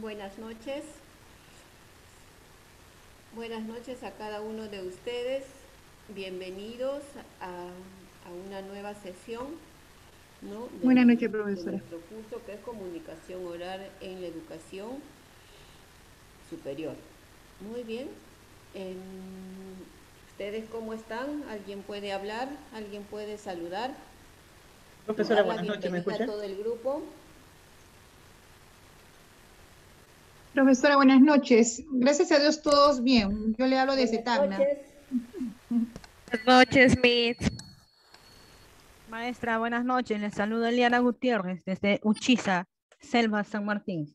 Buenas noches. Buenas noches a cada uno de ustedes. Bienvenidos a, una nueva sesión. ¿no? Buenas noches, profesora. nuestro curso que es comunicación oral en la educación superior. Muy bien. ¿Ustedes cómo están? ¿Alguien puede hablar? ¿Alguien puede saludar? Profesora, buenas noches, ¿me escucha? todo el grupo. Profesora, buenas noches. Gracias a Dios todos bien. Yo le hablo desde Tacna. Buenas noches, Miss. Maestra, buenas noches. Le saludo Eliana Gutiérrez desde Uchiza, Selva, San Martín.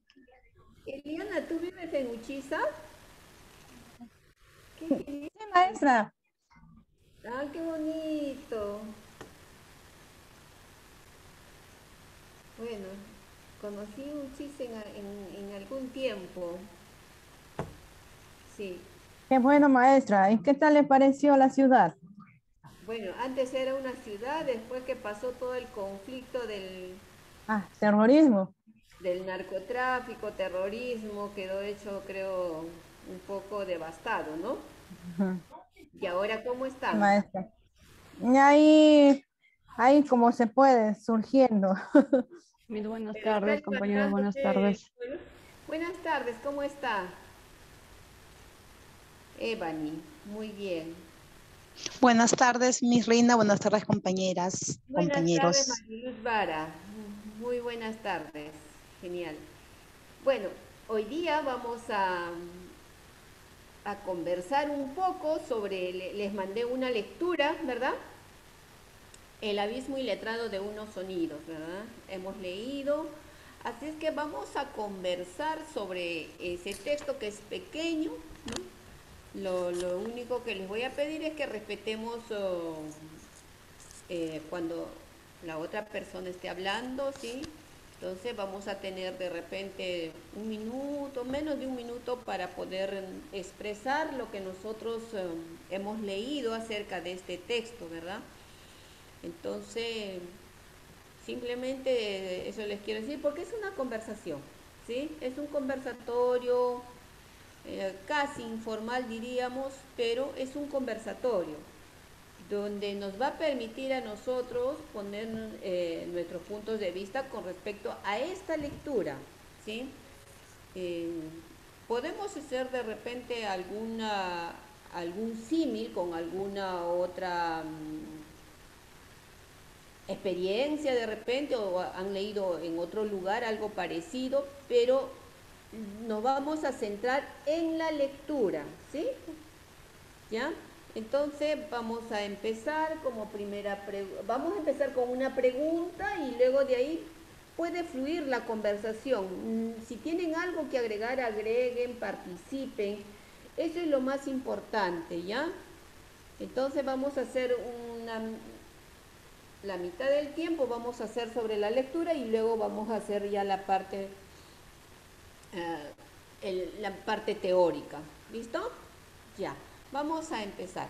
Eliana, ¿tú vives en Uchiza? Sí, maestra. Ah, qué bonito. Bueno, conocí un chiste en, algún tiempo. Sí. Qué bueno, maestra. ¿Y qué tal le pareció la ciudad? Bueno, antes era una ciudad, después que pasó todo el conflicto del... Ah, terrorismo. Del narcotráfico, terrorismo, quedó hecho, creo, un poco devastado, ¿no? ¿Y ahora cómo está? Maestra. Y ahí, ahí como se puede, surgiendo. Mis buenas tardes, compañeros, buenas tardes. Buenas tardes, ¿cómo está? Ebony, muy bien. Buenas tardes, mis reina, buenas tardes, compañeras, buenas compañeros. Tardes, Mariluz Vara. Muy buenas tardes, genial. Bueno, hoy día vamos a, a conversar un poco sobre, les mandé una lectura, ¿verdad? El abismo iletrado de unos sonidos, ¿verdad? Hemos leído. Así es que vamos a conversar sobre ese texto que es pequeño. Lo, único que les voy a pedir es que respetemos oh, eh, cuando la otra persona esté hablando, ¿sí? Entonces vamos a tener de repente un minuto, menos de un minuto para poder expresar lo que nosotros eh, hemos leído acerca de este texto, ¿verdad? Entonces, simplemente eso les quiero decir, porque es una conversación, ¿sí? Es un conversatorio eh, casi informal diríamos, pero es un conversatorio donde nos va a permitir a nosotros poner eh, nuestros puntos de vista con respecto a esta lectura, ¿sí? Eh, podemos hacer de repente alguna algún símil con alguna otra mm, experiencia de repente o han leído en otro lugar algo parecido, pero nos vamos a centrar en la lectura, ¿sí? ¿Ya? Entonces vamos a empezar como primera vamos a empezar con una pregunta y luego de ahí puede fluir la conversación. Mm, si tienen algo que agregar, agreguen, participen. Eso es lo más importante, ¿ya? Entonces vamos a hacer una la mitad del tiempo vamos a hacer sobre la lectura y luego vamos a hacer ya la parte, eh, la parte teórica. ¿Listo? Ya, vamos a empezar.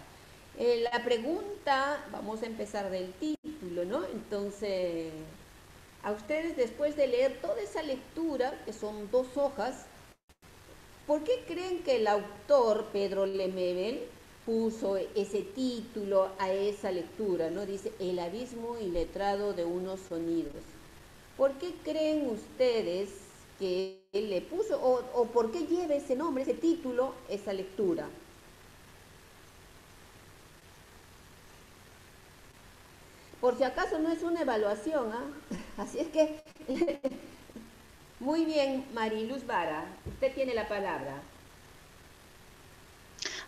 Eh, la pregunta, vamos a empezar del título, ¿no? Entonces, a ustedes después de leer toda esa lectura, que son dos hojas, ¿por qué creen que el autor, Pedro Lemebel, puso ese título a esa lectura, ¿no? Dice El abismo iletrado de unos sonidos. ¿Por qué creen ustedes que le puso o, por qué lleva ese nombre, ese título, esa lectura? Por si acaso no es una evaluación, ¿ah? Así es que, muy bien, Mariluz Vara, usted tiene la palabra.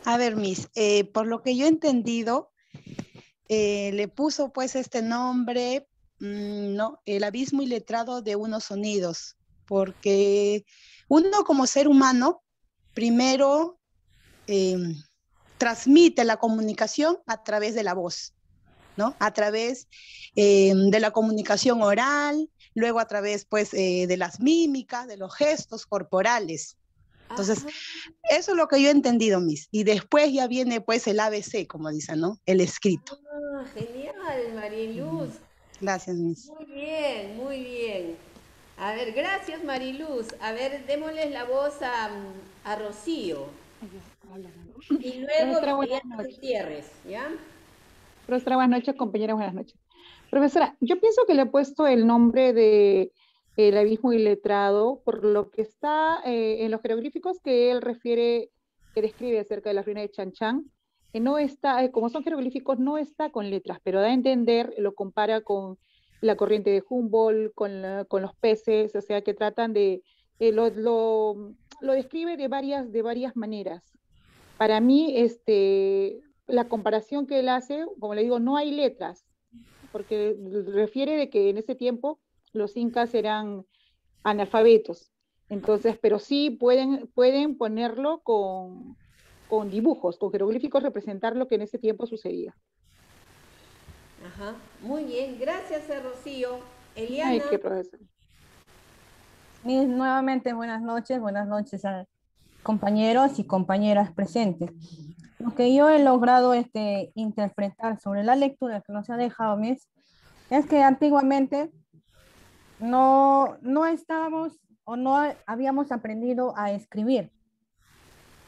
A ver, Miss, eh, por lo que yo he entendido, eh, le puso pues este nombre, mm, ¿no? El abismo iletrado de unos sonidos, porque uno como ser humano, primero em, transmite la comunicación a través de la voz, ¿no? A través em, de la comunicación oral, luego a través pues eh, de las mímicas, de los gestos corporales. Entonces, eso es lo que yo he entendido, Miss. Y después ya viene pues el ABC, como dicen, ¿no? El escrito. Ah, genial, Mariluz. Gracias, Miss. Muy bien, muy bien. A ver, gracias Mariluz. A ver, démosles la voz a, a Rocío. Y luego Gutiérrez, ¿ya? Profesora, buenas noches, compañeras, buenas noches. Profesora, yo pienso que le he puesto el nombre de el abismo iletrado por lo que está eh, en los jeroglíficos que él refiere, que describe acerca de la ruina de Chan Chan, que no está, eh, como son jeroglíficos, no está con letras, pero da a entender, lo compara con la corriente de Humboldt, con, con los peces, o sea, que tratan de, eh, lo, lo, lo, describe de varias, de varias maneras. Para mí, este, la comparación que él hace, como le digo, no hay letras, porque refiere de que en ese tiempo los incas eran analfabetos. Entonces, pero sí pueden, pueden ponerlo con, con dibujos, con jeroglíficos, representar lo que en ese tiempo sucedía. Ajá, muy bien, gracias a Rocío. Eliana. Ay, qué profesor. Nuevamente, buenas noches, buenas noches a compañeros y compañeras presentes. Lo que yo he logrado este, interpretar sobre la lectura que nos ha dejado Miss es que antiguamente no, no estábamos o no habíamos aprendido a escribir.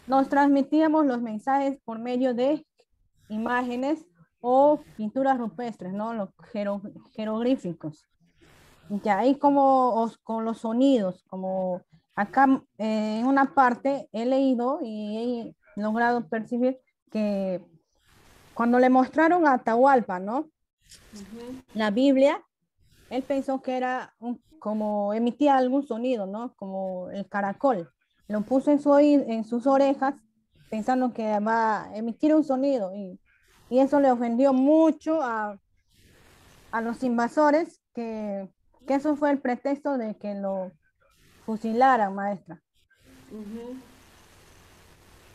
Nos transmitíamos los mensajes por medio de imágenes o pinturas rupestres, ¿no? Los jeroglíficos. Ya ahí como con los sonidos, como acá eh, en una parte he leído y he logrado percibir que cuando le mostraron a Atahualpa, ¿no? La Biblia, él pensó que era como emitía algún sonido, ¿no? Como el caracol. Lo puso en, su, en sus orejas pensando que va a emitir un sonido y y eso le ofendió mucho a, los invasores, que, eso fue el pretexto de que lo fusilaran, maestra.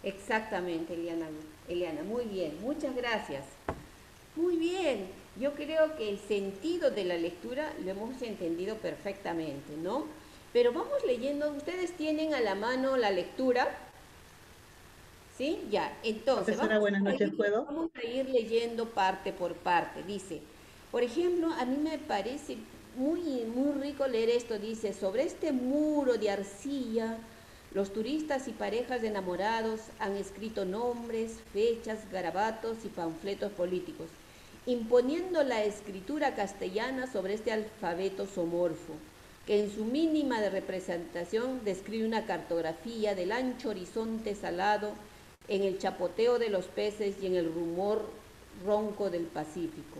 Exactamente, Eliana. Eliana, muy bien, muchas gracias. Muy bien, yo creo que el sentido de la lectura lo hemos entendido perfectamente, ¿no? Pero vamos leyendo, ustedes tienen a la mano la lectura, ¿Sí? Ya, entonces. Vamos buenas noches, ¿puedo? Vamos a ir leyendo parte por parte. Dice, por ejemplo, a mí me parece muy, muy rico leer esto. Dice, sobre este muro de arcilla, los turistas y parejas de enamorados han escrito nombres, fechas, garabatos y panfletos políticos, imponiendo la escritura castellana sobre este alfabeto somorfo que en su mínima de representación describe una cartografía del ancho horizonte salado en el chapoteo de los peces y en el rumor ronco del Pacífico.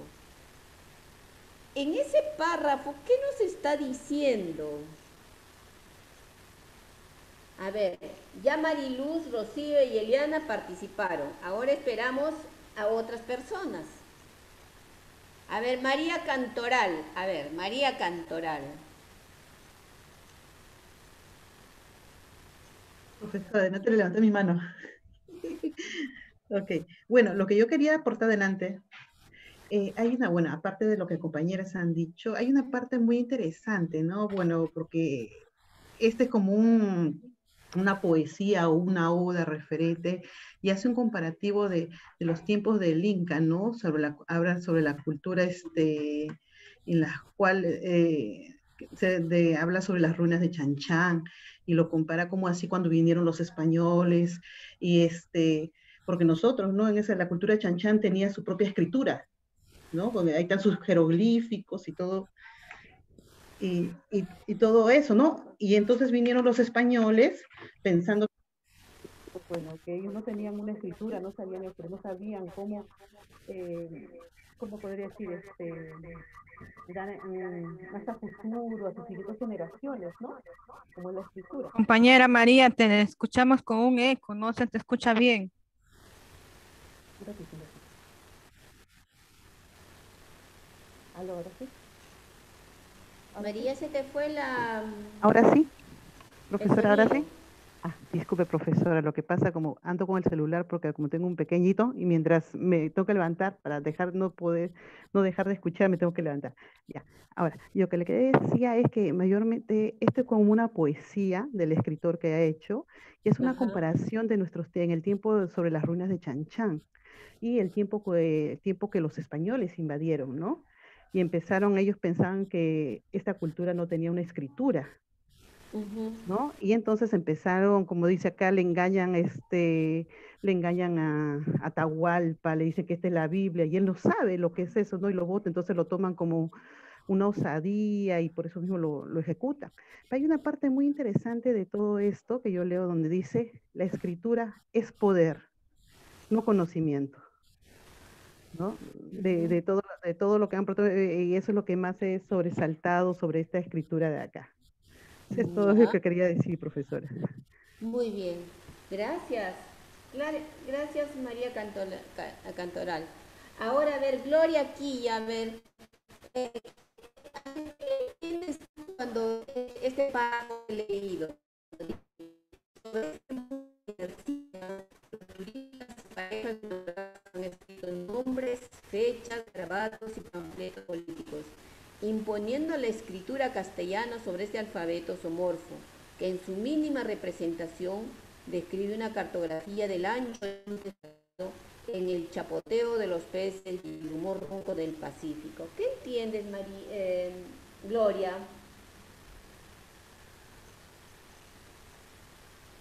En ese párrafo, ¿qué nos está diciendo? A ver, ya Mariluz, Rocío y Eliana participaron. Ahora esperamos a otras personas. A ver, María Cantoral. A ver, María Cantoral. Profesora, no te levanté mi mano. ok, bueno, lo que yo quería aportar adelante, eh, hay una, buena, aparte de lo que compañeras han dicho, hay una parte muy interesante, ¿no? Bueno, porque este es como un, una poesía o una oda referente y hace un comparativo de, de los tiempos del Inca, ¿no? Sobre la, habla sobre la cultura este, en la cual eh, se habla sobre las ruinas de Chanchán y lo compara como así cuando vinieron los españoles y este, porque nosotros, ¿no? En esa, la cultura de Chanchán tenía su propia escritura, ¿no? Donde ahí están sus jeroglíficos y todo, y, y, todo eso, ¿no? Y entonces vinieron los españoles pensando bueno, que ellos no tenían una escritura, no sabían, no sabían cómo, eh, ¿cómo podría decir? Este, más a futuro, a sus siguientes generaciones, ¿no? Como la escritura. Compañera María, te escuchamos con un eco, no se te escucha bien. Ahora sí. María, se te fue la... Ahora sí, profesora, ahora sí. Disculpe, profesora, lo que pasa como ando con el celular porque como tengo un pequeñito y mientras me que levantar para dejar no poder, no dejar de escuchar, me tengo que levantar. Ya. Ahora, yo que le decía es que mayormente esto es como una poesía del escritor que ha hecho y es una comparación de nuestros en el tiempo sobre las ruinas de Chan Chan y el tiempo que, tiempo que los españoles invadieron, ¿no? y empezaron, ellos pensaban que esta cultura no tenía una escritura, ¿no? Y entonces empezaron, como dice acá, le engañan, este, le engañan a, Atahualpa, le dicen que esta es la Biblia, y él no sabe lo que es eso, ¿no? Y lo vota, entonces lo toman como una osadía y por eso mismo lo, lo ejecutan. Pero hay una parte muy interesante de todo esto que yo leo donde dice, la escritura es poder, no conocimiento. ¿no? De, de, todo, de todo lo que han eh, y eso es lo que más he sobresaltado sobre esta escritura de acá. Eso es todo lo que quería decir, profesora. Muy bien, gracias. Gracias, María Cantoral. Ahora, a ver, Gloria aquí, a ver, eh, cuando este párrafo leído? han escrito nombres, fechas, grabados y panfletos políticos, imponiendo la escritura castellana sobre este alfabeto somorfo, que en su mínima representación describe una cartografía del ancho en el chapoteo de los peces y el humor ronco del Pacífico. ¿Qué entiendes, María, eh, Gloria?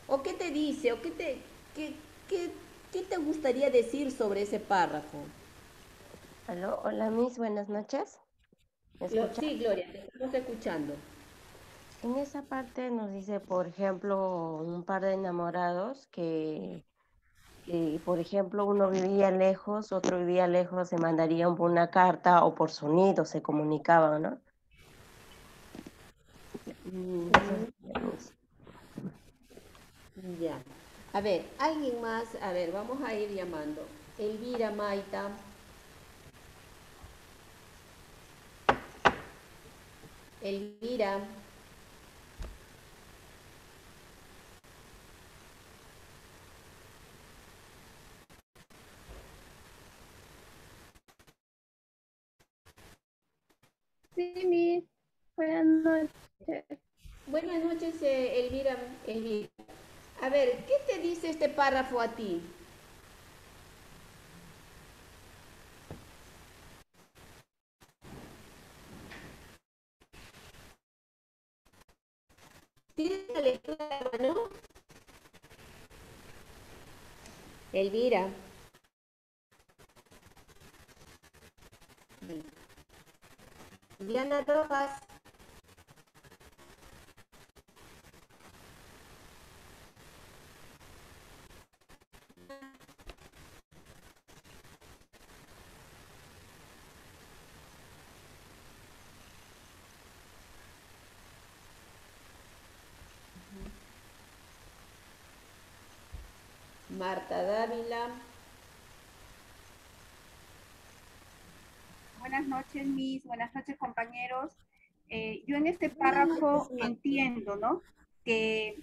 ¿O qué te dice? ¿O qué te, qué, qué, qué te gustaría decir sobre ese párrafo? hola, Miss, buenas noches. Sí, Gloria, te estamos escuchando. En esa parte nos dice, por ejemplo, un par de enamorados que por ejemplo, uno vivía lejos, otro vivía lejos, se mandaría una carta o por sonido se comunicaban, ¿no? Mm, ya. A ver, alguien más, a ver, vamos a ir llamando. Elvira Maita. Elvira. Sí, mi. Buenas noches. Buenas noches, eh, Elvira. Elvira. A ver, ¿qué te dice este párrafo a ti? ¿Tienes la Elvira. Diana Rojas. Dávila. Buenas noches, mis, buenas noches, compañeros. Eh, yo en este párrafo entiendo, ¿no? Que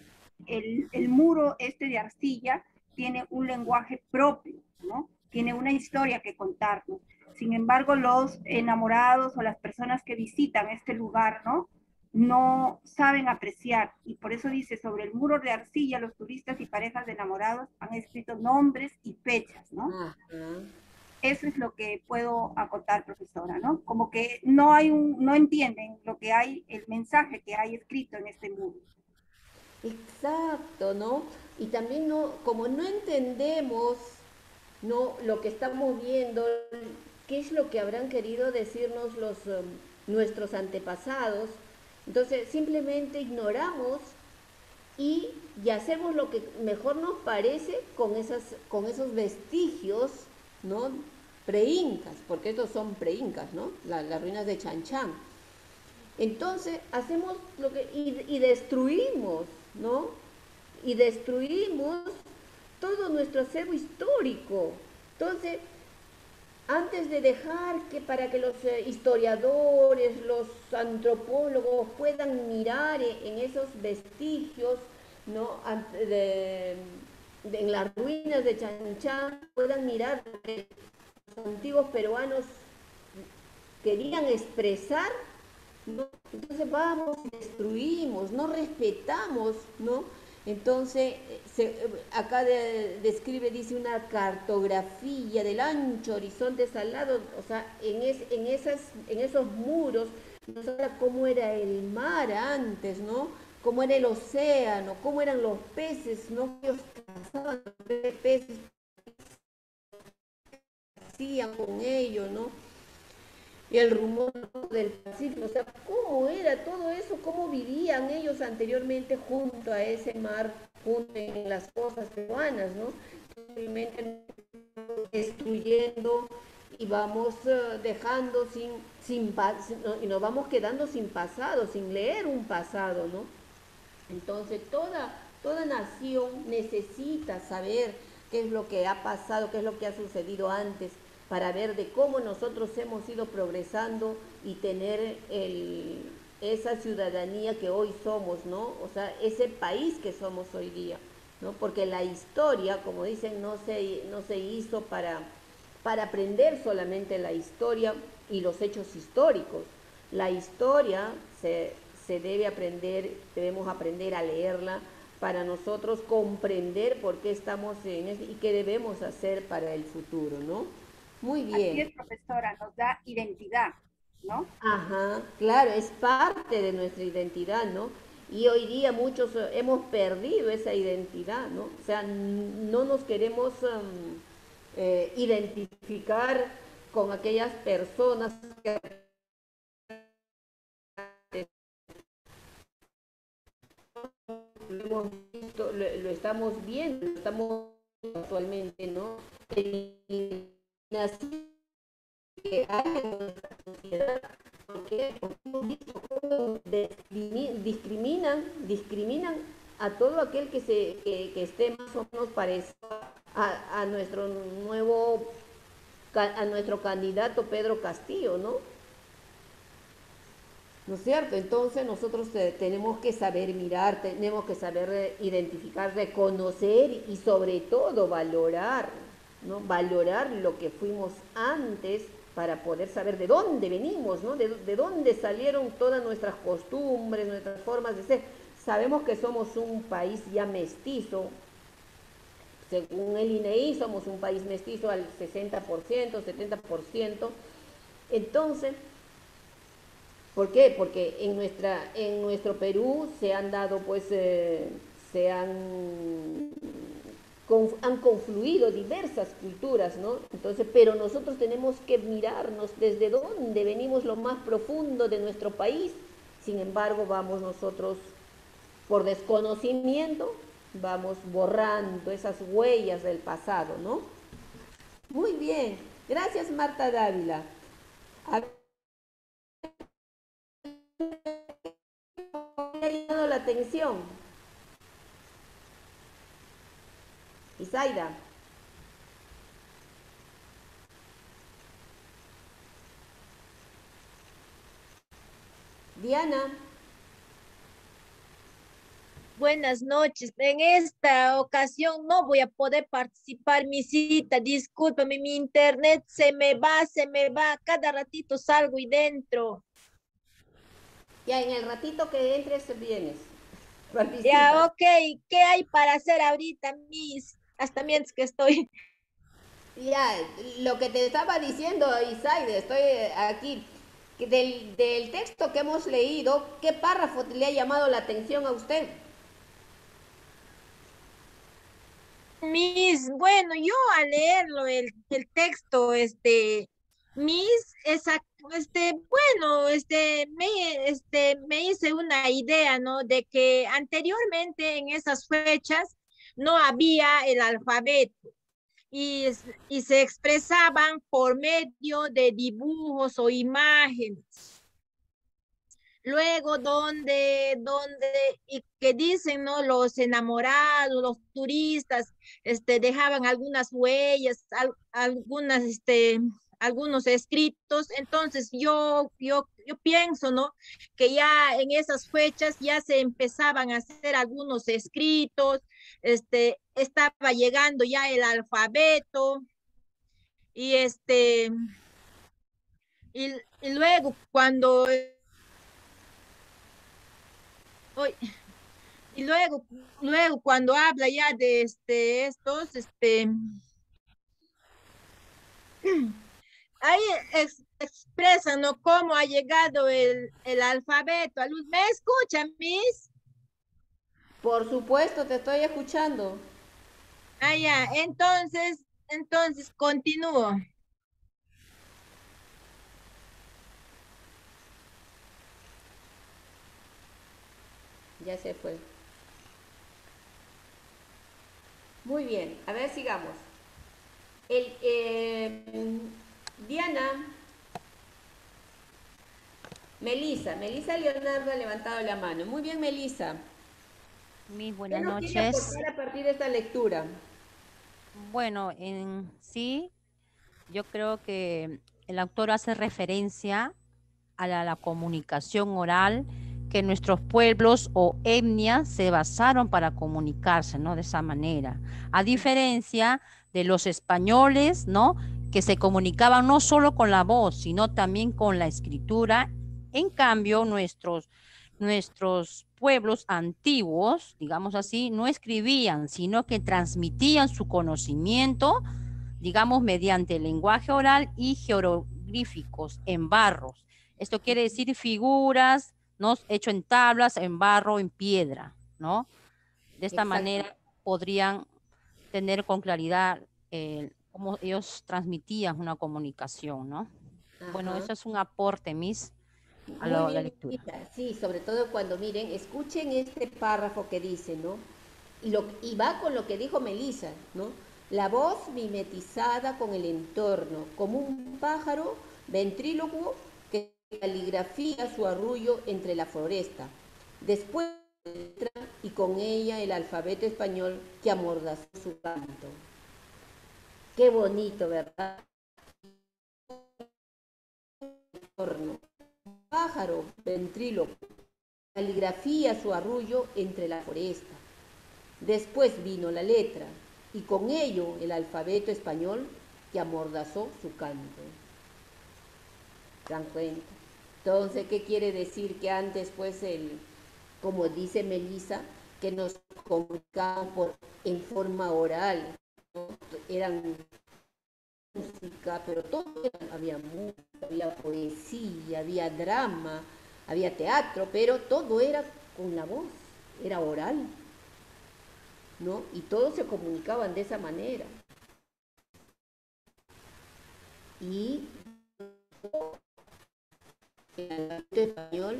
el, el, muro este de arcilla tiene un lenguaje propio, ¿no? Tiene una historia que contarnos. Sin embargo, los enamorados o las personas que visitan este lugar, ¿no? No saben apreciar y por eso dice sobre el muro de arcilla los turistas y parejas de enamorados han escrito nombres y fechas, ¿no? Eso es lo que puedo acotar, profesora, ¿no? Como que no hay un, no entienden lo que hay, el mensaje que hay escrito en este muro. Exacto, ¿no? Y también no, como no entendemos, no, lo que estamos viendo, qué es lo que habrán querido decirnos los um, nuestros antepasados, entonces simplemente ignoramos y, hacemos lo que mejor nos parece con, esas, con esos vestigios, ¿no? Preincas, porque estos son preincas, ¿no? las ruinas de Chanchán. Entonces hacemos lo que, y, y destruimos, ¿no? Y destruimos todo nuestro acervo histórico. Entonces, antes de dejar que para que los eh, historiadores, los antropólogos puedan mirar e, en esos vestigios, ¿no? en las ruinas de Chanchán, puedan mirar que los antiguos peruanos querían expresar, ¿no? entonces vamos, destruimos, no respetamos, ¿no? Entonces, se, acá describe, dice, una cartografía del ancho horizonte salado, o sea, en, en, esas, en esos muros, nos habla cómo era el mar antes, ¿no? Cómo era el océano, cómo eran los peces, ¿no? Ellos cazaban peces, hacían con ellos, ¿no? Y el rumor del Pacífico, o sea, cómo era todo eso, cómo vivían ellos anteriormente junto a ese mar, junto en las costas peruanas, ¿no? Simplemente destruyendo y vamos eh, dejando sin, sin y nos vamos quedando sin pasado, sin leer un pasado, ¿no? Entonces toda, toda nación necesita saber qué es lo que ha pasado, qué es lo que ha sucedido antes, para ver de cómo nosotros hemos ido progresando y tener esa ciudadanía que hoy somos, ¿no? O sea, ese país que somos hoy día, ¿no? Porque la historia, como dicen, no se, hizo para, aprender solamente la historia y los hechos históricos. La historia se, se debe aprender, debemos aprender a leerla para nosotros comprender por qué estamos en eso y qué debemos hacer para el futuro, ¿no? Muy bien. Así es, profesora, nos da identidad, ¿no? Ajá, claro, es parte de nuestra identidad, ¿no? Y hoy día muchos eh, hemos perdido esa identidad, ¿no? O sea, no nos queremos um, eh, identificar con aquellas personas que lo hemos visto, lo, lo estamos viendo, lo estamos actualmente, ¿no? Que hay en nuestra sociedad, porque discriminan, discriminan a todo aquel que, se, que, esté más o menos parecido a, a, nuestro nuevo, a nuestro candidato Pedro Castillo, ¿no? ¿No es cierto? Entonces nosotros tenemos que saber mirar, tenemos que saber identificar, reconocer y sobre todo valorar ¿no? valorar lo que fuimos antes para poder saber de dónde venimos, ¿no? de, de dónde salieron todas nuestras costumbres, nuestras formas de ser. Sabemos que somos un país ya mestizo, según el INEI somos un país mestizo al 60%, 70%. Entonces, ¿por qué? Porque en, nuestra, en nuestro Perú se han dado, pues, eh, se han han confluido diversas culturas, ¿no? Entonces, pero nosotros tenemos que mirarnos desde dónde venimos lo más profundo de nuestro país. Sin embargo, vamos nosotros por desconocimiento, vamos borrando esas huellas del pasado, ¿no? Muy bien, gracias Marta Dávila. Llamado la atención Isaida. Diana. Buenas noches. En esta ocasión no voy a poder participar mi cita. Discúlpame, mi internet se me va, se me va. Cada ratito salgo y dentro. Ya en el ratito que entres vienes. Ya, ok. ¿Qué hay para hacer ahorita, mis? Hasta mientras que estoy. Ya, lo que te estaba diciendo, Isaide, estoy aquí, del, del texto que hemos leído, ¿qué párrafo le ha llamado la atención a usted? Mis, bueno, yo al leerlo, el, el texto, este, mis, esa, este, bueno, este me, este, me hice una idea, ¿no? De que anteriormente en esas fechas no había el alfabeto y, y se expresaban por medio de dibujos o imágenes. Luego, donde, donde, y que dicen, ¿no? Los enamorados, los turistas, este, dejaban algunas huellas, algunas, este, algunos escritos. Entonces, yo, yo, yo pienso, ¿no? Que ya en esas fechas ya se empezaban a hacer algunos escritos, este, estaba llegando ya el alfabeto y este, y, luego cuando, y luego, luego cuando habla ya de este, estos, este, ahí expresan ¿no? cómo ha llegado el, el alfabeto. ¿Me escuchan, Miss? Por supuesto, te estoy escuchando. Ah, ya, entonces, entonces continúo. Ya se fue. Muy bien, a ver, sigamos. El, eh, Diana, Melisa, Melisa Leonardo ha levantado la mano. Muy bien, Melisa. Mis buenas noches. a partir de esta lectura? Bueno, en sí, yo creo que el autor hace referencia a la, comunicación oral que nuestros pueblos o etnias se basaron para comunicarse, ¿no? De esa manera. A diferencia de los españoles, ¿no? Que se comunicaban no solo con la voz, sino también con la escritura. En cambio, nuestros, nuestros pueblos antiguos, digamos así, no escribían, sino que transmitían su conocimiento, digamos, mediante el lenguaje oral y jeroglíficos en barros. Esto quiere decir figuras, ¿no? Hecho en tablas, en barro, en piedra, ¿no? De esta manera podrían tener con claridad eh, cómo ellos transmitían una comunicación, ¿no? Bueno, eso es un aporte, Miss, a la, lectura. Sí, sobre todo cuando miren, escuchen este párrafo que dice, ¿no? Y, lo, y va con lo que dijo Melissa, ¿no? La voz mimetizada con el entorno, como un pájaro ventrílocuo que caligrafía su arrullo entre la floresta. Después y con ella el alfabeto español que amordazó su canto. Qué bonito, ¿verdad? Pájaro, ventríloco, caligrafía su arrullo entre la foresta. Después vino la letra y con ello el alfabeto español que amordazó su canto. dan cuenta? Entonces, ¿qué quiere decir? Que antes, pues, el, como dice Melissa, que nos comunicaban por, en forma oral, eran música, pero todo había música, había poesía, había drama, había teatro, pero todo era con la voz, era oral, ¿no? Y todos se comunicaban de esa manera. Y el español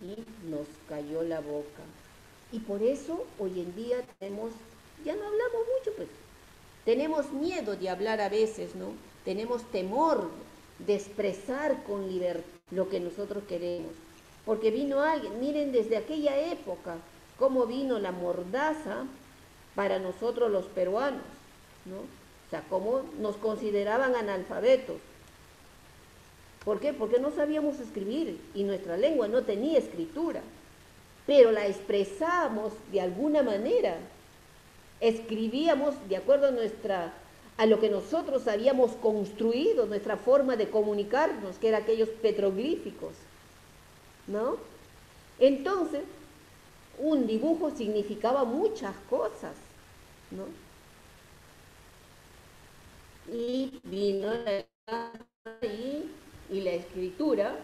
y nos cayó la boca. Y por eso hoy en día tenemos, ya no hablamos mucho, pues tenemos miedo de hablar a veces, ¿no? Tenemos temor de expresar con libertad lo que nosotros queremos. Porque vino alguien, miren desde aquella época cómo vino la mordaza para nosotros los peruanos, ¿no? O sea, cómo nos consideraban analfabetos. ¿Por qué? Porque no sabíamos escribir y nuestra lengua no tenía escritura, pero la expresamos de alguna manera escribíamos de acuerdo a nuestra a lo que nosotros habíamos construido, nuestra forma de comunicarnos, que era aquellos petroglíficos. ¿No? Entonces, un dibujo significaba muchas cosas, ¿no? Y vino la y, la escritura,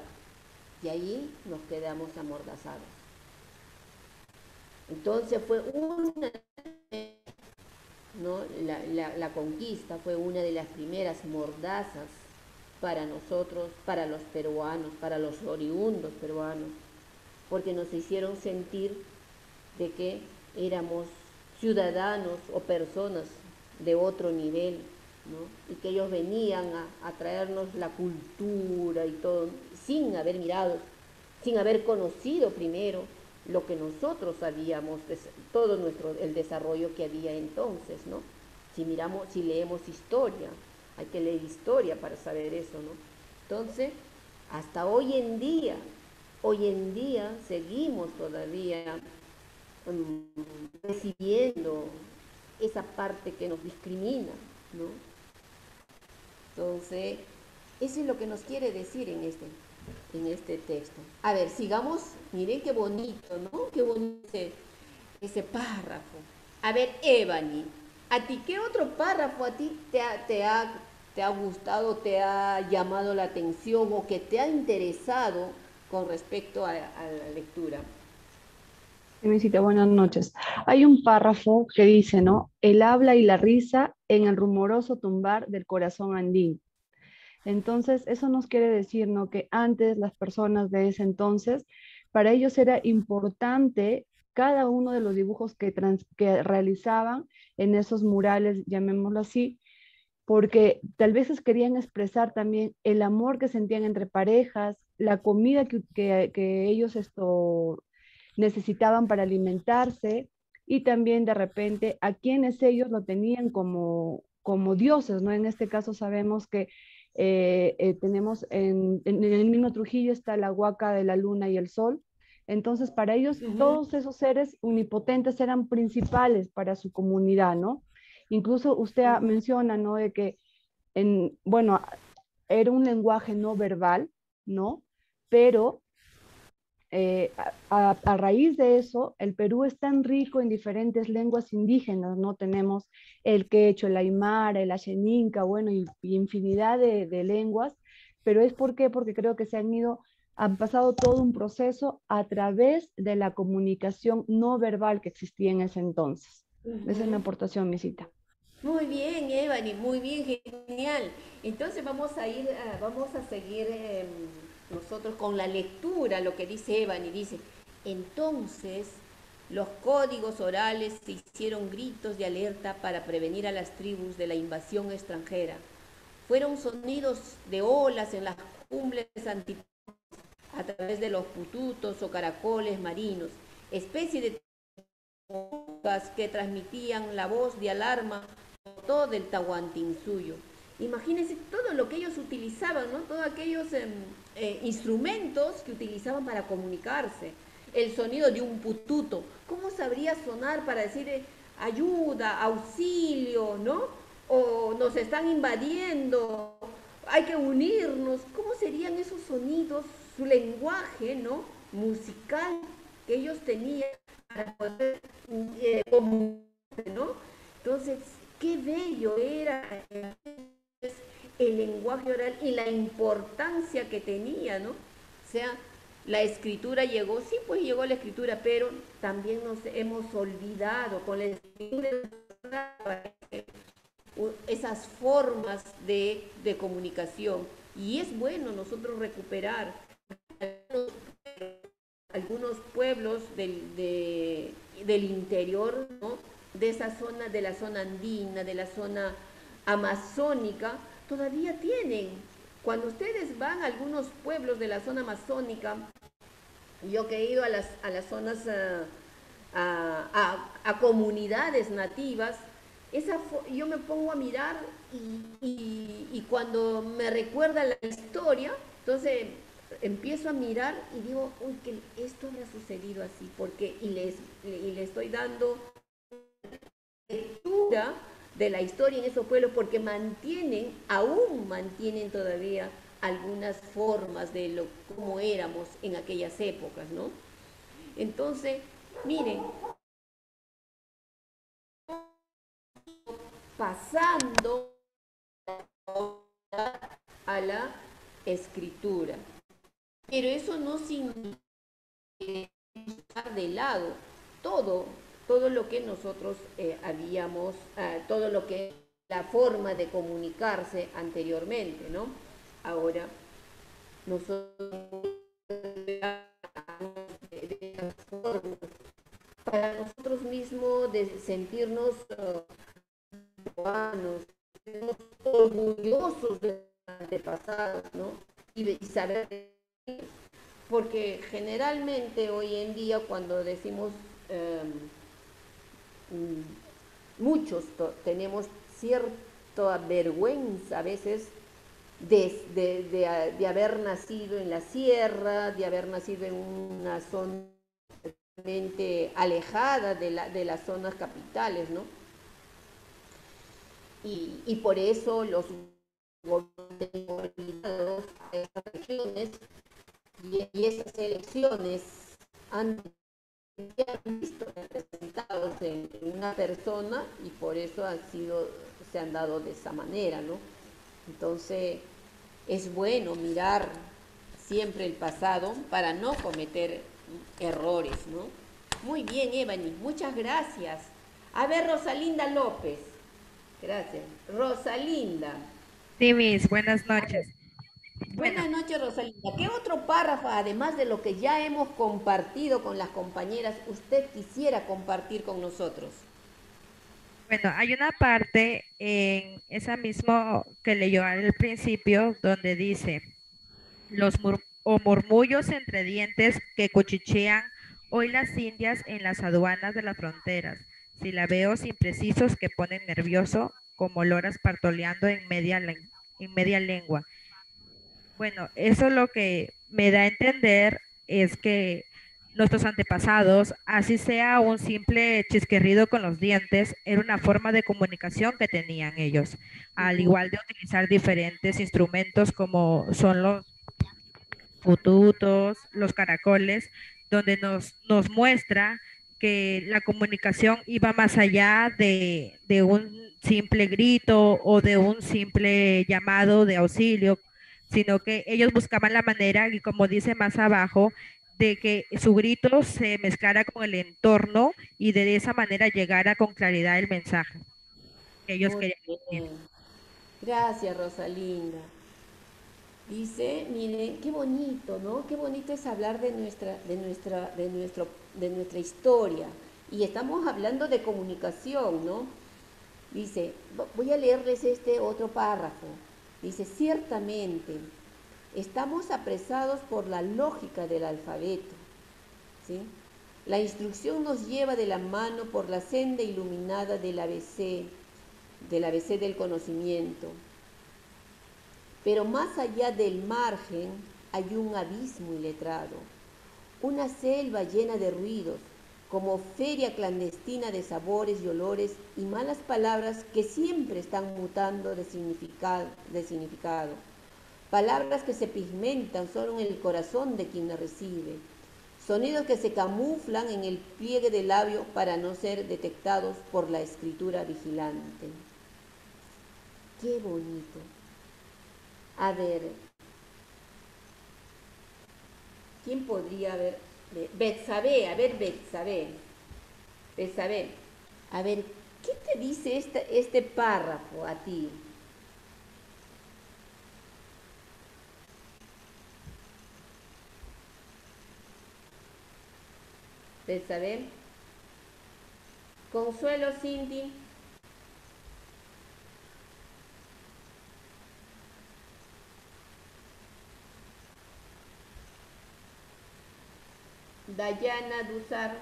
y ahí nos quedamos amordazados. Entonces fue una ¿no? La, conquista fue una de las primeras mordazas para nosotros, para los peruanos, para los oriundos peruanos, porque nos hicieron sentir de que éramos ciudadanos o personas de otro nivel, y que ellos venían a, a, traernos la cultura y todo, sin haber mirado, sin haber conocido primero lo que nosotros sabíamos, todo nuestro, el desarrollo que había entonces, ¿no? Si miramos, si leemos historia, hay que leer historia para saber eso, ¿no? Entonces, hasta hoy en día, hoy en día seguimos todavía mm, recibiendo esa parte que nos discrimina, ¿no? Entonces, eso es lo que nos quiere decir en este, en este texto. A ver, sigamos, miren qué bonito, ¿no? Qué bonito. Ese párrafo. A ver, Ebony, ¿a ti qué otro párrafo a ti te ha, te ha, te ha gustado, te ha llamado la atención o que te ha interesado con respecto a, la lectura? Buenas noches. Hay un párrafo que dice, ¿no? El habla y la risa en el rumoroso tumbar del corazón andín. Entonces, eso nos quiere decir, ¿no? Que antes las personas de ese entonces, para ellos era importante cada uno de los dibujos que, que realizaban en esos murales, llamémoslo así, porque tal vez querían expresar también el amor que sentían entre parejas, la comida que, que, ellos esto, necesitaban para alimentarse y también de repente a quienes ellos lo tenían como, como dioses, ¿no? En este caso sabemos que eh, eh, tenemos en, el mismo Trujillo está la huaca de la luna y el sol. Entonces, para ellos, todos esos seres omnipotentes eran principales para su comunidad, ¿no? Incluso usted menciona, ¿no? De que, en, bueno, era un lenguaje no verbal, ¿no? Pero eh, a, raíz de eso, el Perú es tan rico en diferentes lenguas indígenas, ¿no? Tenemos el quechua, el aymara, el axeninca, bueno, y, infinidad de, lenguas, pero es por qué, porque creo que se han ido, han pasado todo un proceso a través de la comunicación no verbal que existía en ese entonces. Esa es mi aportación, mi cita. Muy bien, Evany, muy bien, genial. Entonces vamos a ir, vamos a seguir... Em, nosotros con la lectura, lo que dice Evan y dice, entonces los códigos orales se hicieron gritos de alerta para prevenir a las tribus de la invasión extranjera. Fueron sonidos de olas en las cumbres a través de los pututos o caracoles marinos, especie de que transmitían la voz de alarma todo el Tahuantinsuyo. Imagínense todo lo que ellos utilizaban, ¿no? Todos aquellos em, eh, instrumentos que utilizaban para comunicarse. El sonido de un pututo. ¿Cómo sabría sonar para decir eh, ayuda, auxilio, ¿no? O nos están invadiendo, hay que unirnos. ¿Cómo serían esos sonidos, su lenguaje, ¿no? Musical que ellos tenían para poder eh, comunicarse, ¿no? Entonces, qué bello era el lenguaje oral y la importancia que tenía, ¿no? O sea, la escritura llegó, sí, pues llegó la escritura, pero también nos hemos olvidado con la escritura esas formas de, comunicación. Y es bueno nosotros recuperar pueblos del, del interior, ¿no? de esa zona, de la zona andina, de la zona amazónica, todavía tienen. Cuando ustedes van a algunos pueblos de la zona amazónica, yo que he ido a las, a las zonas, eh, a, comunidades nativas, esa, yo me pongo a mirar y, cuando me recuerda la historia, entonces empiezo a mirar y digo, uy, que esto me ha sucedido así, porque, y les, y le estoy dando lectura de la historia en esos pueblos porque mantienen, aún mantienen todavía algunas formas de lo como éramos en aquellas épocas, ¿no? Entonces, miren, pasando a la escritura. Pero eso no significa de lado todo todo lo que nosotros eh, habíamos, ah, todo lo que la forma de comunicarse anteriormente, ¿no? Ahora, nosotros para nosotros mismos de sentirnos uh, orgullosos de pasado, ¿no? Y, y saber, porque generalmente hoy en día cuando decimos em, Mm, muchos tenemos cierta vergüenza a veces de, haber nacido en la sierra, de haber nacido en una zona alejada de, las zonas capitales, ¿no? Y, por eso los gobiernos a estas regiones y, esas elecciones han han visto representados en, una persona y por eso han sido, se han dado de esa manera, ¿no? Entonces, es bueno mirar siempre el pasado para no cometer errores, ¿no? Muy bien, Evany, muchas gracias. A ver, Rosalinda López. Gracias. Rosalinda. Sí, mis, buenas noches. Buenas noches, Rosalinda. ¿Qué otro párrafo, además de lo que ya hemos compartido con las compañeras, usted quisiera compartir con nosotros? Bueno, hay una parte en esa misma que leyó al principio donde dice, los o murmullos entre dientes que cuchichean hoy las indias en las aduanas de las fronteras, si la veo imprecisos que ponen nervioso como loras partoleando en media, en media lengua bueno, eso lo que me da a entender es que nuestros antepasados, así sea un simple chisquerrido con los dientes, era una forma de comunicación que tenían ellos, al igual de utilizar diferentes instrumentos como son los fututos, los caracoles, donde nos, nos muestra que la comunicación iba más allá de, de un simple grito o de un simple llamado de auxilio, sino que ellos buscaban la manera, y como dice más abajo, de que su grito se mezclara con el entorno y de esa manera llegara con claridad el mensaje que ellos querían. Gracias, Rosalinda. Dice, miren, qué bonito, ¿no? Qué bonito es hablar de nuestra, de nuestra, de nuestro, de nuestra historia. Y estamos hablando de comunicación, ¿no? Dice, voy a leerles este otro párrafo. Dice, ciertamente, estamos apresados por la lógica del alfabeto. ¿sí? La instrucción nos lleva de la mano por la senda iluminada del ABC, del ABC del conocimiento. Pero más allá del margen hay un abismo iletrado, una selva llena de ruidos, como feria clandestina de sabores y olores y malas palabras que siempre están mutando de significado, de significado. Palabras que se pigmentan solo en el corazón de quien las recibe. Sonidos que se camuflan en el pliegue del labio para no ser detectados por la escritura vigilante. Qué bonito. A ver, ¿quién podría haber Betsabe, a ver, Betsabe. Betsabe, a ver, ¿qué te dice este, párrafo a ti? Betsabe. Consuelo Cindy. Dayana Dusar.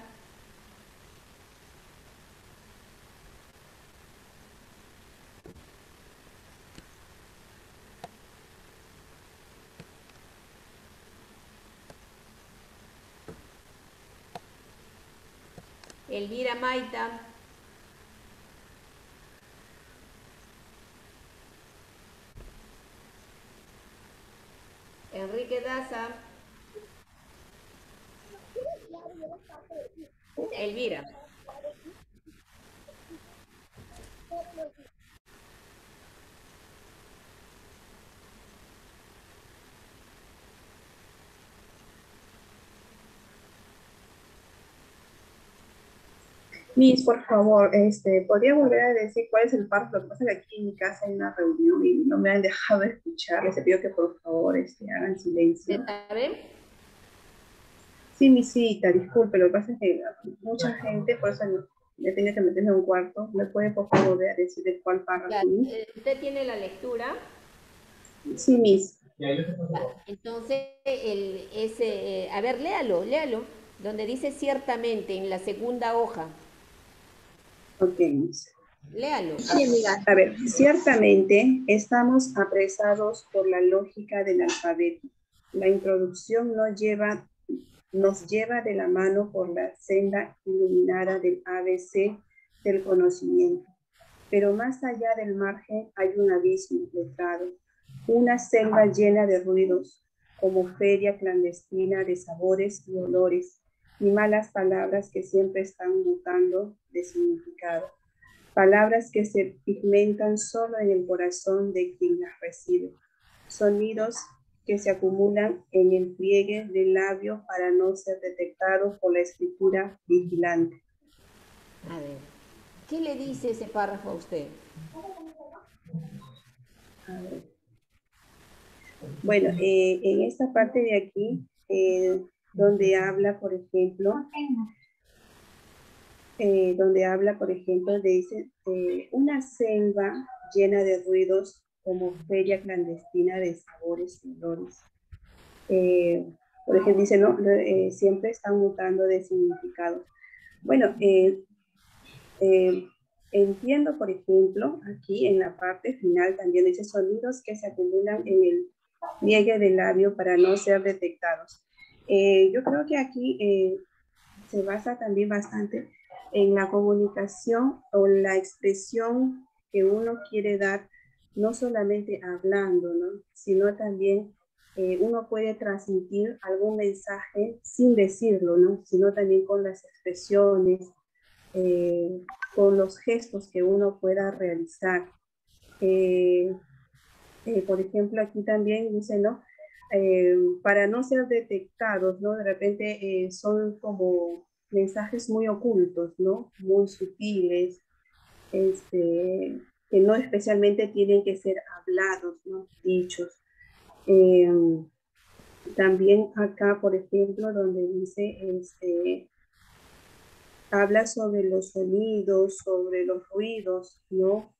Elvira Maita. Enrique Daza. Elvira. Miss, por favor, este, ¿podría volver a decir cuál es el párrafo? Lo que pasa es que aquí en mi casa hay una reunión y no me han dejado escuchar. Les pido que por favor este, hagan silencio. ¿Está bien? Sí, mi cita, disculpe, lo que pasa es que mucha gente, por eso me tenía que meterme en un cuarto. ¿Me puede, por favor, decir de cuál párrafo? Eh, ¿Usted tiene la lectura? Sí, Miss. Entonces, el, ese, eh, a ver, léalo, léalo, donde dice ciertamente en la segunda hoja. Ok, Miss. Léalo. A ver, ciertamente estamos apresados por la lógica del alfabeto. La introducción no lleva nos lleva de la mano por la senda iluminada del ABC del conocimiento. Pero más allá del margen hay un abismo letrado, una selva llena de ruidos, como feria clandestina de sabores y olores, y malas palabras que siempre están mutando de significado. Palabras que se pigmentan solo en el corazón de quien las recibe. Sonidos que se acumulan en el pliegue del labio para no ser detectados por la escritura vigilante. A ver, ¿qué le dice ese párrafo a usted? A ver. Bueno, eh, en esta parte de aquí, eh, donde habla, por ejemplo, eh, donde habla, por ejemplo, dice, una selva llena de ruidos como feria clandestina de sabores y olores. Eh, por ejemplo, dice, no, eh, siempre están mutando de significado. Bueno, eh, entiendo, por ejemplo, aquí en la parte final también dice sonidos que se acumulan en el pliegue del labio para no ser detectados. yo creo que aquí se basa también bastante en la comunicación o la expresión que uno quiere dar no solamente hablando, ¿no? sino también eh, uno puede transmitir algún mensaje sin decirlo, ¿no? sino también con las expresiones, eh, con los gestos que uno pueda realizar. Eh, por ejemplo, aquí también dice, ¿no? para no ser detectados, ¿no? De repente son como mensajes muy ocultos, ¿no? Muy sutiles, este, que no especialmente tienen que ser hablados, ¿no? dichos. Em, también acá, por ejemplo, donde dice, este, habla sobre los sonidos, sobre los ruidos, ¿no?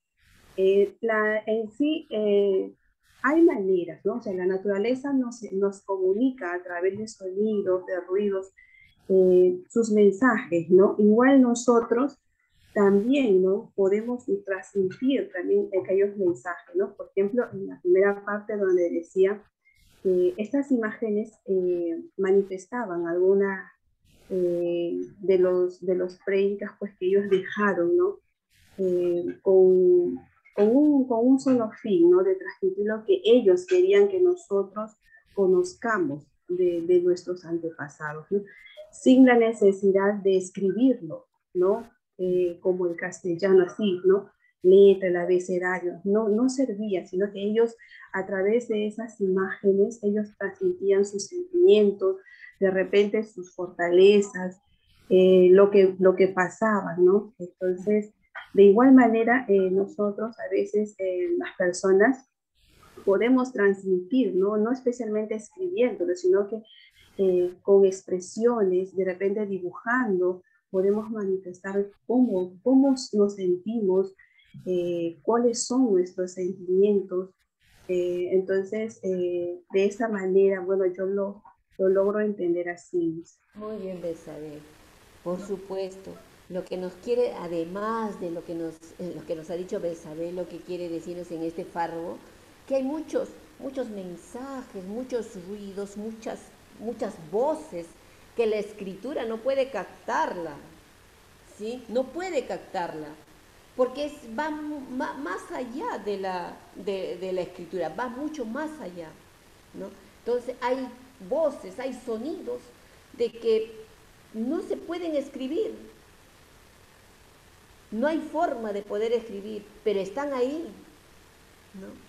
Eh, la, en sí, eh, hay maneras, ¿no? O sea, la naturaleza nos, nos comunica a través de sonidos, de ruidos, eh, sus mensajes, ¿no? Igual nosotros también, ¿no? Podemos transmitir también aquellos mensajes, ¿no? Por ejemplo, en la primera parte donde decía que estas imágenes eh, manifestaban alguna eh, de los de los predicas pues que ellos dejaron, ¿no? Eh, con, con, un, con un solo fin, ¿no? De transmitir lo que ellos querían que nosotros conozcamos de, de nuestros antepasados, ¿no? Sin la necesidad de escribirlo, ¿no? Eh, como el castellano así, ¿no? Letra, el abecedario, no, no servía, sino que ellos a través de esas imágenes, ellos transmitían sus sentimientos, de repente sus fortalezas, eh, lo, que, lo que pasaba, ¿no? Entonces, de igual manera, eh, nosotros a veces, las personas, podemos transmitir, ¿no? No especialmente escribiéndolo, sino que con expresiones, de repente dibujando, podemos manifestar cómo, cómo nos sentimos, eh, cuáles son nuestros sentimientos. Eh, entonces, eh, de esa manera, bueno, yo lo, lo logro entender así. Muy bien, Besabel. Por supuesto, lo que nos quiere, además de lo que nos, lo que nos ha dicho Besabel, lo que quiere decirnos en este fárrobo, que hay muchos, muchos mensajes, muchos ruidos, muchas, muchas voces que la escritura no puede captarla, ¿sí? No puede captarla, porque va más allá de la, de, la escritura, va mucho más allá, ¿no? Entonces hay voces, hay sonidos de que no se pueden escribir, no hay forma de poder escribir, pero están ahí, ¿no?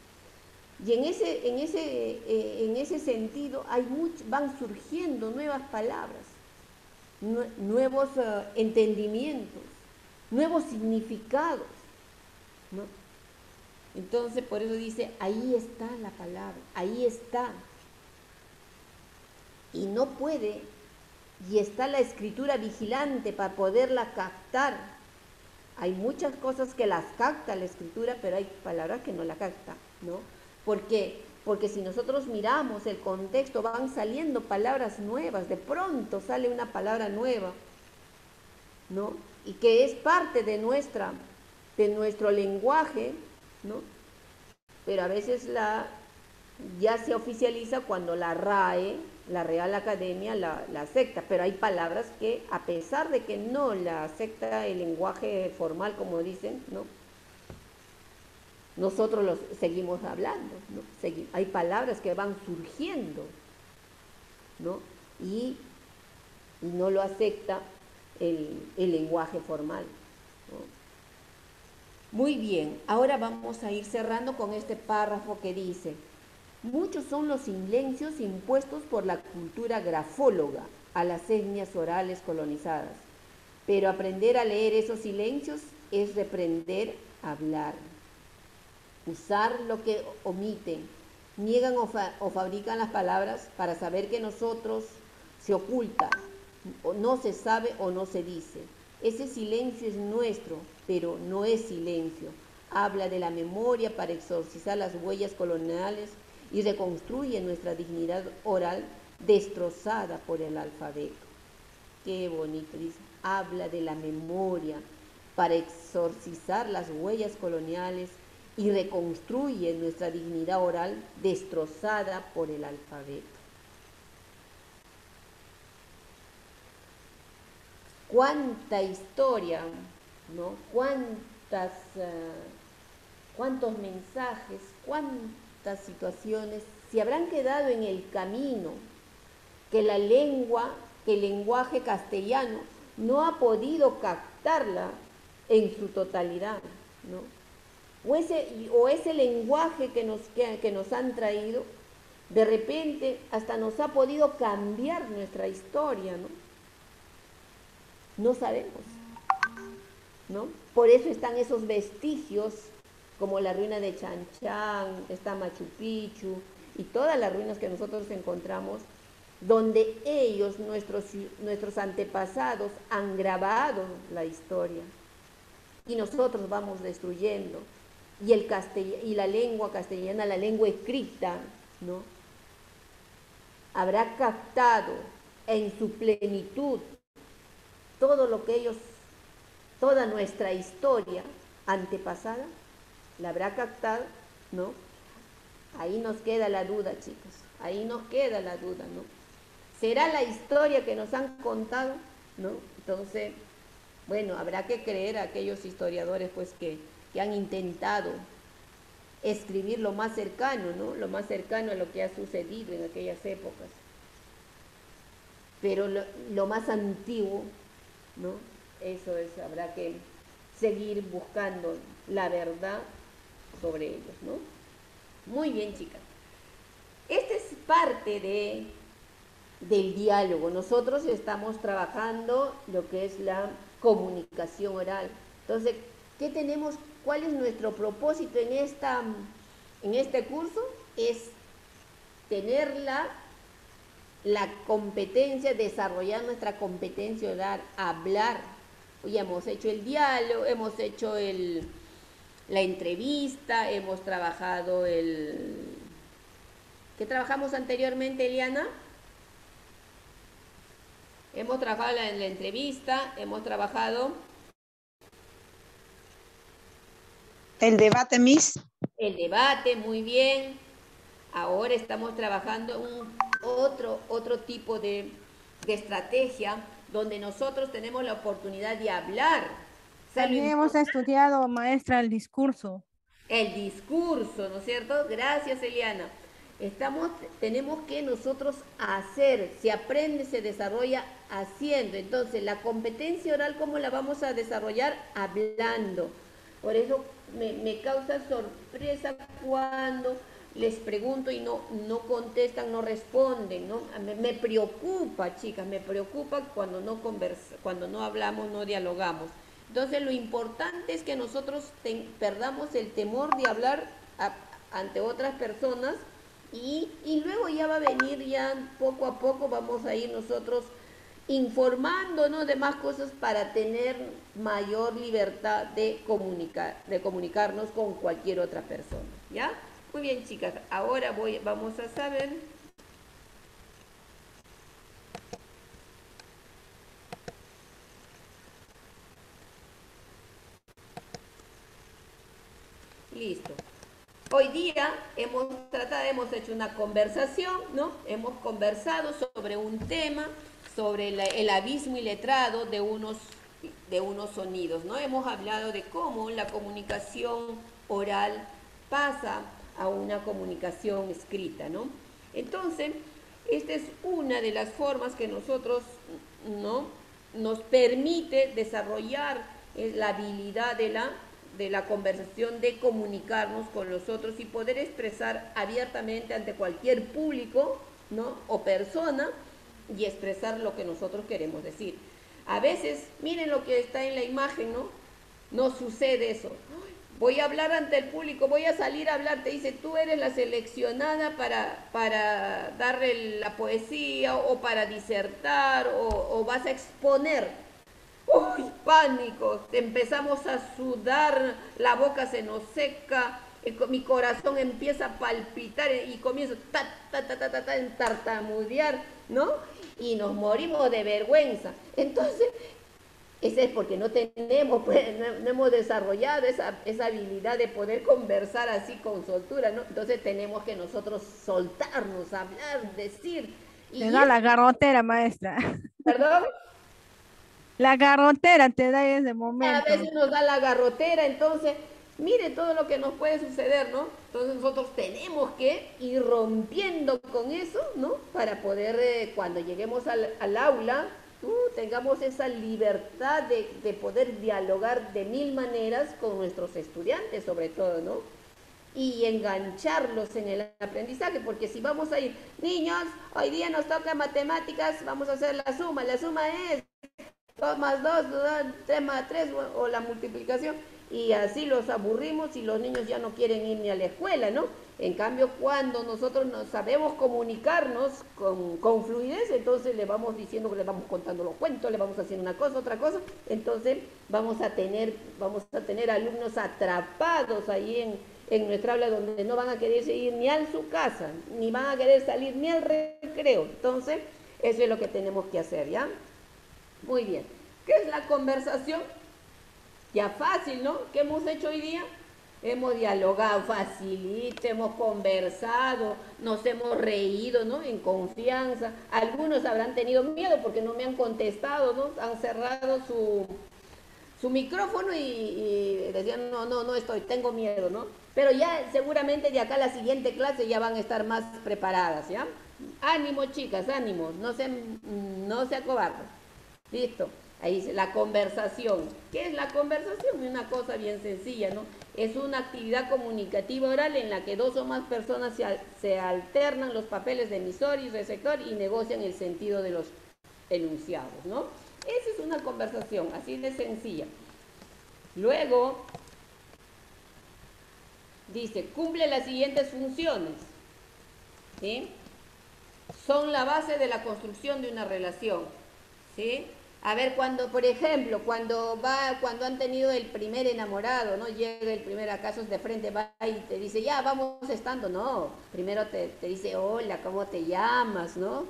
Y en ese, en ese, eh, en ese sentido hay van surgiendo nuevas palabras, nuevos eh, entendimientos, nuevos significados. Entonces, por eso dice, ahí está la palabra, ahí está. Y no puede, y está la escritura vigilante para poderla captar. Hay muchas cosas que las capta la escritura, pero hay palabras que no la capta, ¿no? Porque, porque si nosotros miramos el contexto, van saliendo palabras nuevas, de pronto sale una palabra nueva, ¿no? Y que es parte de, nuestra, de nuestro lenguaje, ¿no? Pero a veces la, ya se oficializa cuando la RAE, la Real Academia, la, la, acepta, pero hay palabras que, a pesar de que no la acepta el lenguaje formal, como dicen, ¿no? Nosotros los seguimos hablando, hay palabras que van surgiendo, ¿no? Y no lo acepta el, lenguaje formal. Muy bien, ahora vamos a ir cerrando con este párrafo que dice, muchos son los silencios impuestos por la cultura grafóloga a las etnias orales colonizadas, pero aprender a leer esos silencios es reprender hablar, usar lo que omiten, niegan o, fa o fabrican las palabras para saber que nosotros se oculta, o no se sabe o no se dice. Ese silencio es nuestro, pero no es silencio. Habla de la memoria para exorcizar las huellas coloniales y reconstruye nuestra dignidad oral destrozada por el alfabeto. Qué bonito. Habla de la memoria para exorcizar las huellas coloniales y reconstruye nuestra dignidad oral destrozada por el alfabeto. Cuánta historia, ¿no? Cuántas, uh, cuántos mensajes, cuántas situaciones se habrán quedado en el camino que la lengua, que el lenguaje castellano no ha podido captarla en su totalidad, ¿no? O ese, o ese lenguaje que nos, que, que nos han traído, de repente hasta nos ha podido cambiar nuestra historia, ¿no? No sabemos, ¿no? Por eso están esos vestigios, como la ruina de Chanchán, está Machu Picchu, y todas las ruinas que nosotros encontramos, donde ellos, nuestros, nuestros antepasados, han grabado la historia. Y nosotros vamos destruyendo y, el y la lengua castellana, la lengua escrita, ¿no? Habrá captado en su plenitud todo lo que ellos, toda nuestra historia antepasada, la habrá captado, ¿no? Ahí nos queda la duda, chicos, ahí nos queda la duda, ¿no? ¿Será la historia que nos han contado? ¿No? Entonces, bueno, habrá que creer a aquellos historiadores, pues, que, que han intentado escribir lo más cercano, ¿no? Lo más cercano a lo que ha sucedido en aquellas épocas. Pero lo, más antiguo, ¿no? Eso es, habrá que seguir buscando la verdad sobre ellos, ¿no? Muy bien, chicas. Esta es parte de, del diálogo. Nosotros estamos trabajando lo que es la comunicación oral. Entonces, ¿qué tenemos ¿Cuál es nuestro propósito en, esta, en este curso? Es tener la, la competencia, desarrollar nuestra competencia oral, hablar. Hoy hemos hecho el diálogo, hemos hecho el, la entrevista, hemos trabajado el... ¿Qué trabajamos anteriormente, Eliana? Hemos trabajado en la entrevista, hemos trabajado El debate, Miss. El debate, muy bien. Ahora estamos trabajando un otro, otro tipo de, de estrategia donde nosotros tenemos la oportunidad de hablar. También hemos estudiado, maestra, el discurso. El discurso, ¿no es cierto? Gracias, Eliana. Estamos, tenemos que nosotros hacer, se aprende, se desarrolla haciendo. Entonces, la competencia oral, ¿cómo la vamos a desarrollar? Hablando. Por eso me, me causa sorpresa cuando les pregunto y no, no contestan, no responden, ¿no? Me, me, preocupa, chicas, me preocupa cuando no conversa, cuando no hablamos, no dialogamos. Entonces lo importante es que nosotros perdamos el temor de hablar ante otras personas y, y luego ya va a venir ya poco a poco vamos a ir nosotros informándonos de más cosas para tener mayor libertad de comunicar, de comunicarnos con cualquier otra persona, ¿ya? Muy bien, chicas, ahora voy, vamos a saber Listo. Hoy día hemos tratado, hemos hecho una conversación, ¿no? Hemos conversado sobre un tema sobre el abismo iletrado de unos, de unos sonidos. ¿no? Hemos hablado de cómo la comunicación oral pasa a una comunicación escrita. ¿no? Entonces, Esta es una de las formas que nosotros, ¿no? Nos permite desarrollar eh, la habilidad de la, de la conversación, de comunicarnos con los otros y poder expresar abiertamente ante cualquier público, ¿no? O persona y expresar lo que nosotros queremos decir. A veces, miren lo que está en la imagen, ¿no? No sucede eso. Voy a hablar ante el público, voy a salir a hablar, te dice, tú eres la seleccionada para, para darle la poesía o para disertar o, vas a exponer. ¡Uy, pánico! Empezamos a sudar, la boca se nos seca, mi corazón empieza a palpitar y comienzo ta, ta, ta, ta, ta, ta, en tartamudear, ¿no? Y nos morimos de vergüenza. Entonces, ese es porque no tenemos, pues, no, hemos desarrollado esa, esa, habilidad de poder conversar así con soltura, ¿no? Entonces tenemos que nosotros soltarnos, hablar, decir. Y te da la garrotera, maestra. ¿Perdón? La garrotera te da en ese momento. A veces nos da la garrotera, entonces mire todo lo que nos puede suceder, ¿no? Entonces nosotros tenemos que ir rompiendo con eso, ¿no? Para poder, eh, cuando lleguemos al, aula, uh, tengamos esa libertad de, de, poder dialogar de mil maneras con nuestros estudiantes, sobre todo, ¿no? Y engancharlos en el aprendizaje, porque si vamos a ir, niños, hoy día nos toca matemáticas, vamos a hacer la suma, la suma es 2 más 2, 3 más 3, o la multiplicación y así los aburrimos y los niños ya no quieren ir ni a la escuela, ¿no? En cambio, cuando nosotros nos sabemos comunicarnos con, fluidez, entonces le vamos diciendo le vamos contando los cuentos, le vamos haciendo una cosa, otra cosa, entonces vamos a tener, vamos a tener alumnos atrapados ahí en, en nuestra aula donde no van a querer ir ni a su casa, ni van a querer salir ni al recreo. Entonces, eso es lo que tenemos que hacer, ¿ya? Muy bien. ¿Qué es la conversación? Ya fácil, ¿no? ¿Qué hemos hecho hoy día? Hemos dialogado facilito, hemos conversado, nos hemos reído, ¿no? En confianza. Algunos habrán tenido miedo porque no me han contestado, ¿no? Han cerrado su, su micrófono y, decían, no, no, no estoy, tengo miedo, ¿no? Pero ya seguramente de acá a la siguiente clase ya van a estar más preparadas, ¿ya? Ánimo, chicas, ánimo, no se, no se acobarden. Listo. Ahí dice la conversación. ¿Qué es la conversación? Una cosa bien sencilla, ¿no? Es una actividad comunicativa oral en la que dos o más personas se, alternan los papeles de emisor y receptor y negocian el sentido de los enunciados, ¿no? Esa es una conversación, así de sencilla. Luego, dice, cumple las siguientes funciones. ¿sí? Son la base de la construcción de una relación. ¿sí? A ver, cuando, por ejemplo, cuando va, cuando han tenido el primer enamorado, ¿no? Llega el primer acaso de frente, va y te dice, ya, vamos estando, no. Primero te, dice, hola, ¿cómo te llamas, no?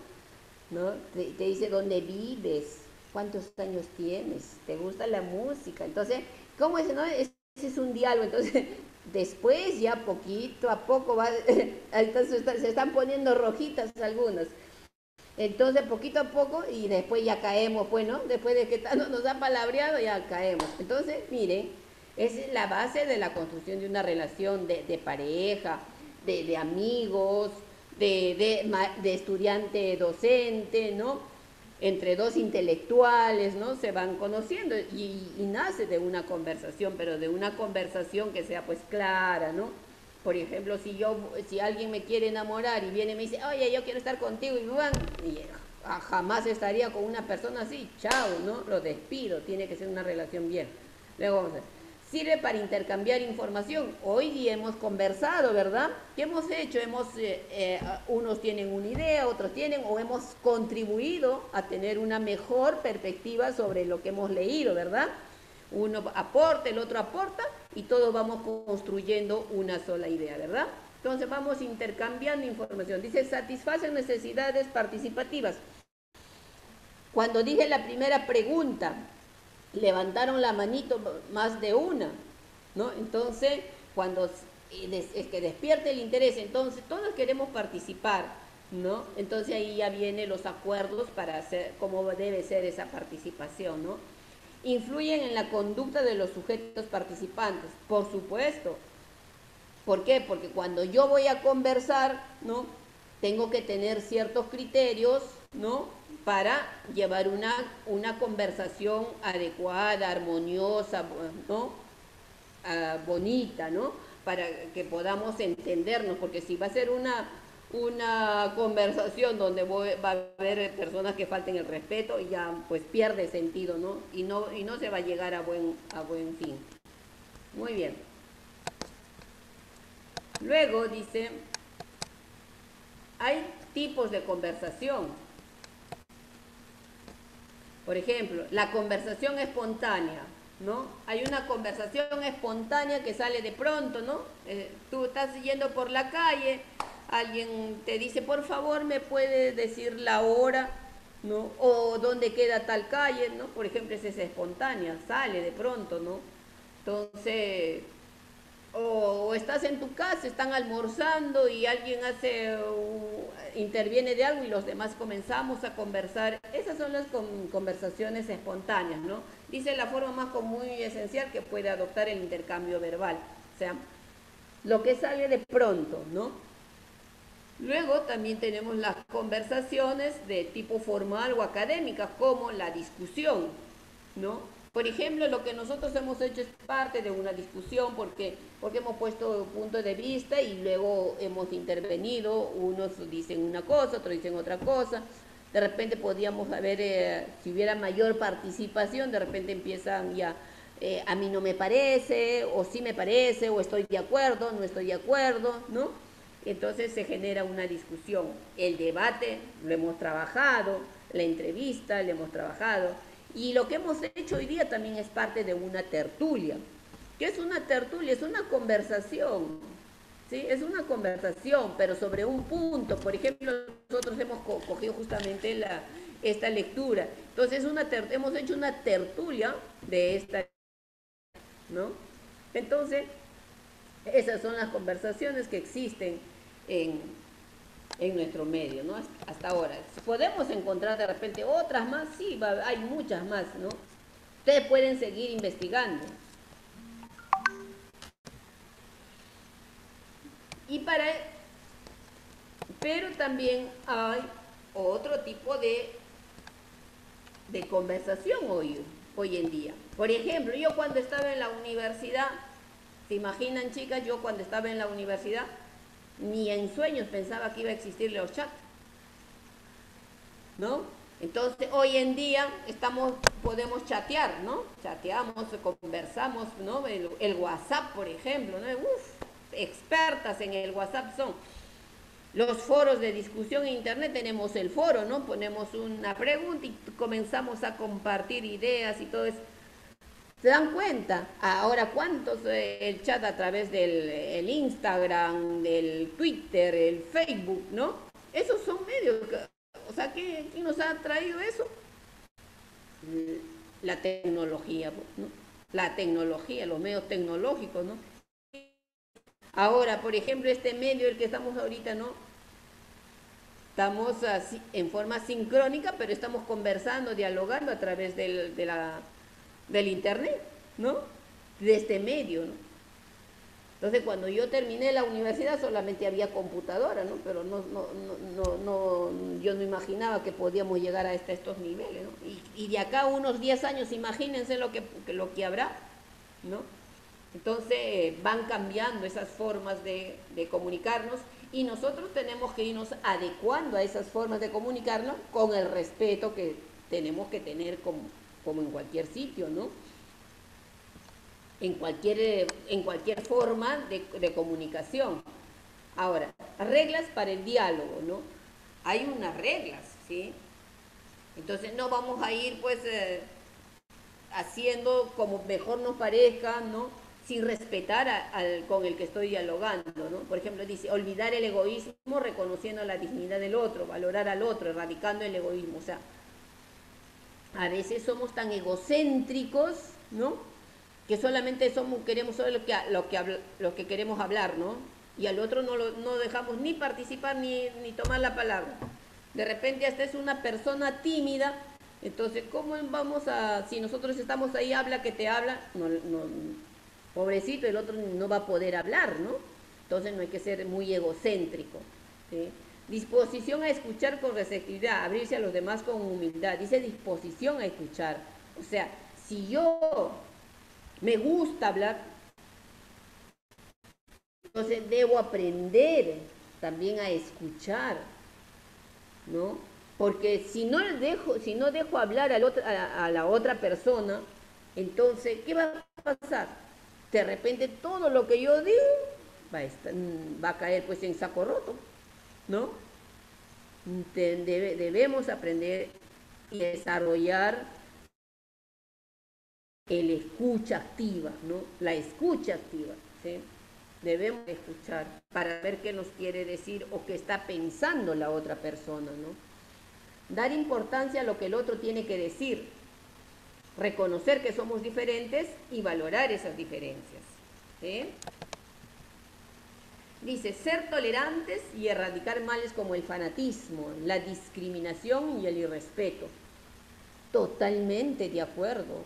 ¿No? Te, dice dónde vives, cuántos años tienes, te gusta la música. Entonces, ¿cómo es, no? Ese es un diálogo. Entonces, después ya poquito a poco va, se están poniendo rojitas algunas. Entonces, poquito a poco, y después ya caemos, bueno, pues, Después de que tanto nos ha palabreado, ya caemos. Entonces, miren, es la base de la construcción de una relación de, pareja, de, amigos, de, de, estudiante docente, ¿no? Entre dos intelectuales, ¿no? Se van conociendo y nace de una conversación, pero de una conversación que sea pues clara, ¿no? Por ejemplo, si yo, si alguien me quiere enamorar y viene y me dice, oye, yo quiero estar contigo y van, ah, jamás estaría con una persona así, chao, ¿no? Lo despido, tiene que ser una relación bien. Luego vamos a ver. Sirve para intercambiar información. Hoy día hemos conversado, ¿verdad? ¿Qué hemos hecho? Hemos, eh, eh, unos tienen una idea, otros tienen, o hemos contribuido a tener una mejor perspectiva sobre lo que hemos leído, ¿verdad? Uno aporta, el otro aporta y todos vamos construyendo una sola idea, ¿verdad? Entonces vamos intercambiando información. Dice, satisfacen necesidades participativas. Cuando dije la primera pregunta, levantaron la manito más de una, ¿no? Entonces, cuando es que despierte el interés, entonces todos queremos participar, ¿no? Entonces ahí ya vienen los acuerdos para hacer cómo debe ser esa participación, ¿no? Influyen en la conducta de los sujetos participantes, por supuesto. ¿Por qué? Porque cuando yo voy a conversar, ¿no? tengo que tener ciertos criterios, ¿no? Para llevar una, una conversación adecuada, armoniosa, ¿no? Ah, bonita, ¿no? Para que podamos entendernos, porque si va a ser una, una conversación donde va a haber personas que falten el respeto, ya pues pierde sentido, ¿no? Y no, y no se va a llegar a buen, a buen fin. Muy bien. Luego dice, hay tipos de conversación. Por ejemplo, la conversación espontánea, ¿no? Hay una conversación espontánea que sale de pronto, ¿no? Eh, tú estás yendo por la calle, alguien te dice, por favor, ¿me puede decir la hora? ¿no? O dónde queda tal calle, ¿no? Por ejemplo, esa es espontánea, sale de pronto, ¿no? Entonces, o, estás en tu casa, están almorzando y alguien hace, interviene de algo y los demás comenzamos a conversar. Esas son las conversaciones espontáneas, ¿no? Dice la forma más común y esencial que puede adoptar el intercambio verbal. O sea, lo que sale de pronto, ¿no? Luego también tenemos las conversaciones de tipo formal o académica, como la discusión, ¿no? Por ejemplo, lo que nosotros hemos hecho es parte de una discusión porque, porque hemos puesto punto de vista y luego hemos intervenido, unos dicen una cosa, otros dicen otra cosa. De repente podríamos haber, eh, si hubiera mayor participación, de repente empiezan ya, eh, a mí no me parece, o sí me parece, o estoy de acuerdo, no estoy de acuerdo, ¿no? Entonces se genera una discusión. El debate lo hemos trabajado, la entrevista lo hemos trabajado y lo que hemos hecho hoy día también es parte de una tertulia. ¿Qué es una tertulia? Es una conversación. ¿sí? Es una conversación, pero sobre un punto. Por ejemplo, nosotros hemos cogido justamente esta lectura. Entonces, hemos hecho una tertulia de esta. ¿no? Entonces, esas son las conversaciones que existen en, en nuestro medio, ¿no? Hasta ahora. ¿Podemos encontrar de repente otras más? Sí, hay muchas más, ¿no? Ustedes pueden seguir investigando. Y para, pero también hay otro tipo de, de conversación hoy, hoy en día. Por ejemplo, yo cuando estaba en la universidad, ¿se imaginan chicas? Yo cuando estaba en la universidad, ni en sueños pensaba que iba a existir los chats. ¿No? Entonces, hoy en día estamos, podemos chatear, ¿no? Chateamos, conversamos, ¿no? El, WhatsApp, por ejemplo, ¿no? Uf, expertas en el WhatsApp son. Los foros de discusión en Internet tenemos el foro, ¿no? Ponemos una pregunta y comenzamos a compartir ideas y todo eso. ¿Se dan cuenta? Ahora, ¿cuántos eh, el chat a través del Instagram, del Twitter, el Facebook, ¿no? Esos son medios. o sea, ¿quién nos ha traído eso? La tecnología, ¿no? La tecnología, los medios tecnológicos, ¿no? Ahora, por ejemplo, este medio, el que estamos ahorita, ¿no? Estamos así, en forma sincrónica, pero estamos conversando, dialogando a través del, de la del Internet, ¿no? De este medio, ¿no? Entonces, cuando yo terminé la universidad solamente había computadora, ¿no? Pero no, no, no, no, yo no imaginaba que podíamos llegar a estos niveles, ¿no? Y, de acá unos 10 años, imagínense lo que, lo que habrá, ¿no? Entonces, van cambiando esas formas de comunicarnos y nosotros tenemos que irnos adecuando a esas formas de comunicarnos con el respeto que tenemos que tener como, como en cualquier sitio, ¿no? En cualquier, en cualquier forma de, comunicación. Ahora, reglas para el diálogo, ¿no? Hay unas reglas, ¿sí? Entonces no vamos a ir pues eh, haciendo como mejor nos parezca, ¿no? Sin respetar al, con el que estoy dialogando, ¿no? Por ejemplo, dice, olvidar el egoísmo reconociendo la dignidad del otro, valorar al otro, erradicando el egoísmo. O sea, a veces somos tan egocéntricos, ¿no? Que solamente somos, queremos solo lo que, lo que, queremos hablar, ¿no? Y al otro no, dejamos ni participar ni, tomar la palabra. De repente hasta es una persona tímida, entonces, ¿cómo vamos a, si nosotros estamos ahí, habla que te habla, pobrecito, el otro no va a poder hablar, ¿no? Entonces no hay que ser muy egocéntrico, ¿sí? Disposición a escuchar con receptividad, abrirse a los demás con humildad. Dice disposición a escuchar. O sea, si yo me gusta hablar, entonces debo aprender también a escuchar, ¿no? Porque si no dejo, si no dejo hablar a, la otra persona, entonces, ¿qué va a pasar? De repente todo lo que yo digo va a, va a caer pues en saco roto, ¿no? debemos aprender y desarrollar el escucha activa, ¿no? La escucha activa, ¿sí? Debemos escuchar para ver qué nos quiere decir o qué está pensando la otra persona, ¿no? Dar importancia a lo que el otro tiene que decir, reconocer que somos diferentes y valorar esas diferencias. ¿sí? Dice, ser tolerantes y erradicar males como el fanatismo, la discriminación y el irrespeto. Totalmente de acuerdo.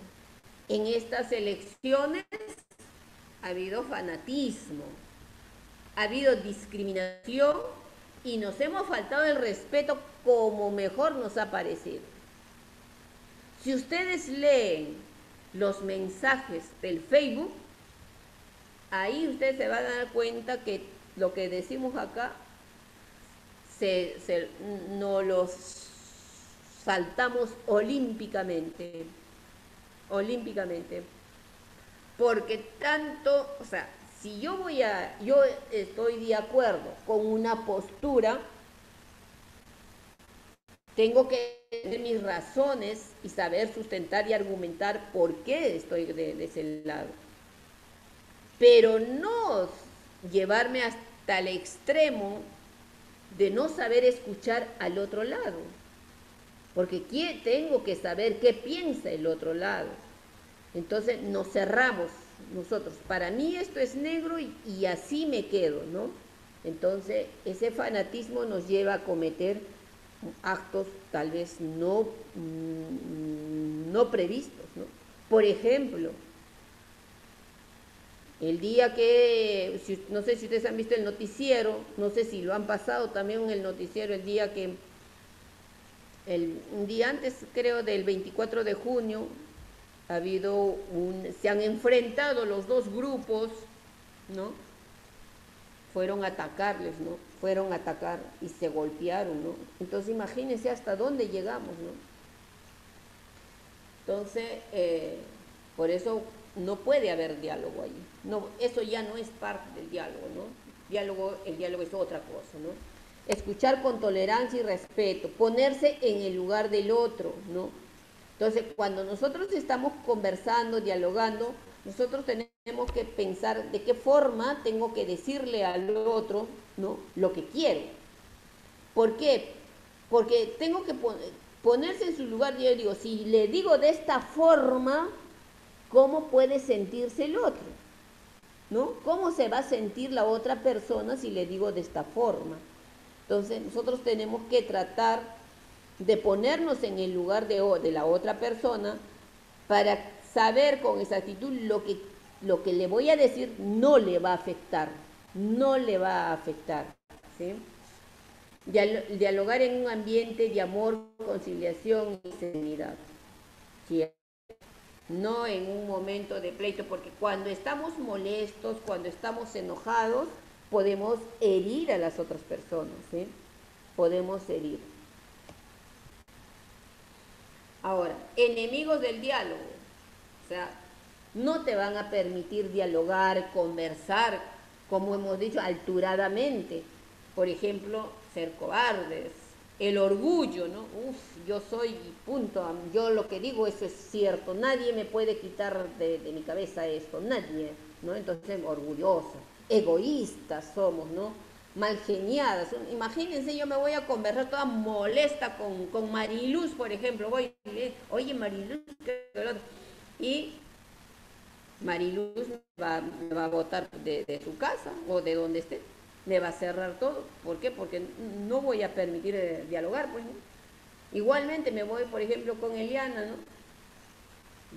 En estas elecciones ha habido fanatismo, ha habido discriminación y nos hemos faltado el respeto como mejor nos ha parecido. Si ustedes leen los mensajes del Facebook, ahí ustedes se van a dar cuenta que lo que decimos acá, se, no los saltamos olímpicamente, olímpicamente, porque tanto, o sea, si yo voy a, yo estoy de acuerdo con una postura, tengo que tener mis razones y saber sustentar y argumentar por qué estoy de, de ese lado. Pero no llevarme hasta al extremo de no saber escuchar al otro lado. Porque tengo que saber qué piensa el otro lado. Entonces nos cerramos nosotros. Para mí esto es negro y, así me quedo, ¿no? Entonces ese fanatismo nos lleva a cometer actos tal vez no, mm, no previstos, ¿no? Por ejemplo, el día que, no sé si ustedes han visto el noticiero, no sé si lo han pasado también en el noticiero, el día que, el, un día antes creo del 24 de junio, ha habido se han enfrentado los dos grupos, ¿no? Fueron a atacarles, ¿no? Fueron a atacar y se golpearon, ¿no? Entonces imagínense hasta dónde llegamos, ¿no? Entonces, eh, por eso no puede haber diálogo allí. No, eso ya no es parte del diálogo, ¿no? Diálogo, el diálogo es otra cosa, ¿no? Escuchar con tolerancia y respeto, ponerse en el lugar del otro, ¿no? Entonces, cuando nosotros estamos conversando, dialogando, nosotros tenemos que pensar de qué forma tengo que decirle al otro, ¿no? Lo que quiero. ¿Por qué? Porque tengo que ponerse en su lugar, yo digo, si le digo de esta forma, ¿cómo puede sentirse el otro? ¿No? ¿Cómo se va a sentir la otra persona si le digo de esta forma? Entonces nosotros tenemos que tratar de ponernos en el lugar de, la otra persona para saber con exactitud lo que, lo que le voy a decir no le va a afectar, no le va a afectar. ¿sí? Dialogar en un ambiente de amor, conciliación y serenidad no en un momento de pleito, porque cuando estamos molestos, cuando estamos enojados, podemos herir a las otras personas. Podemos herir. Ahora, enemigos del diálogo, o sea, no te van a permitir dialogar, conversar, como hemos dicho, alturadamente. Por ejemplo, ser cobardes, el orgullo, ¿no? Uf, yo soy punto, yo lo que digo eso es cierto, nadie me puede quitar de, mi cabeza esto, nadie, ¿no? Entonces, orgullosa, egoístas somos, ¿no? Malgeniadas. Imagínense, yo me voy a conversar toda molesta con, con Mariluz, por ejemplo, voy, oye Mariluz, y Mariluz va, va a votar de, de su casa o de donde esté me va a cerrar todo. ¿Por qué? Porque no voy a permitir eh, dialogar, pues. Igualmente me voy, por ejemplo, con Eliana, ¿no?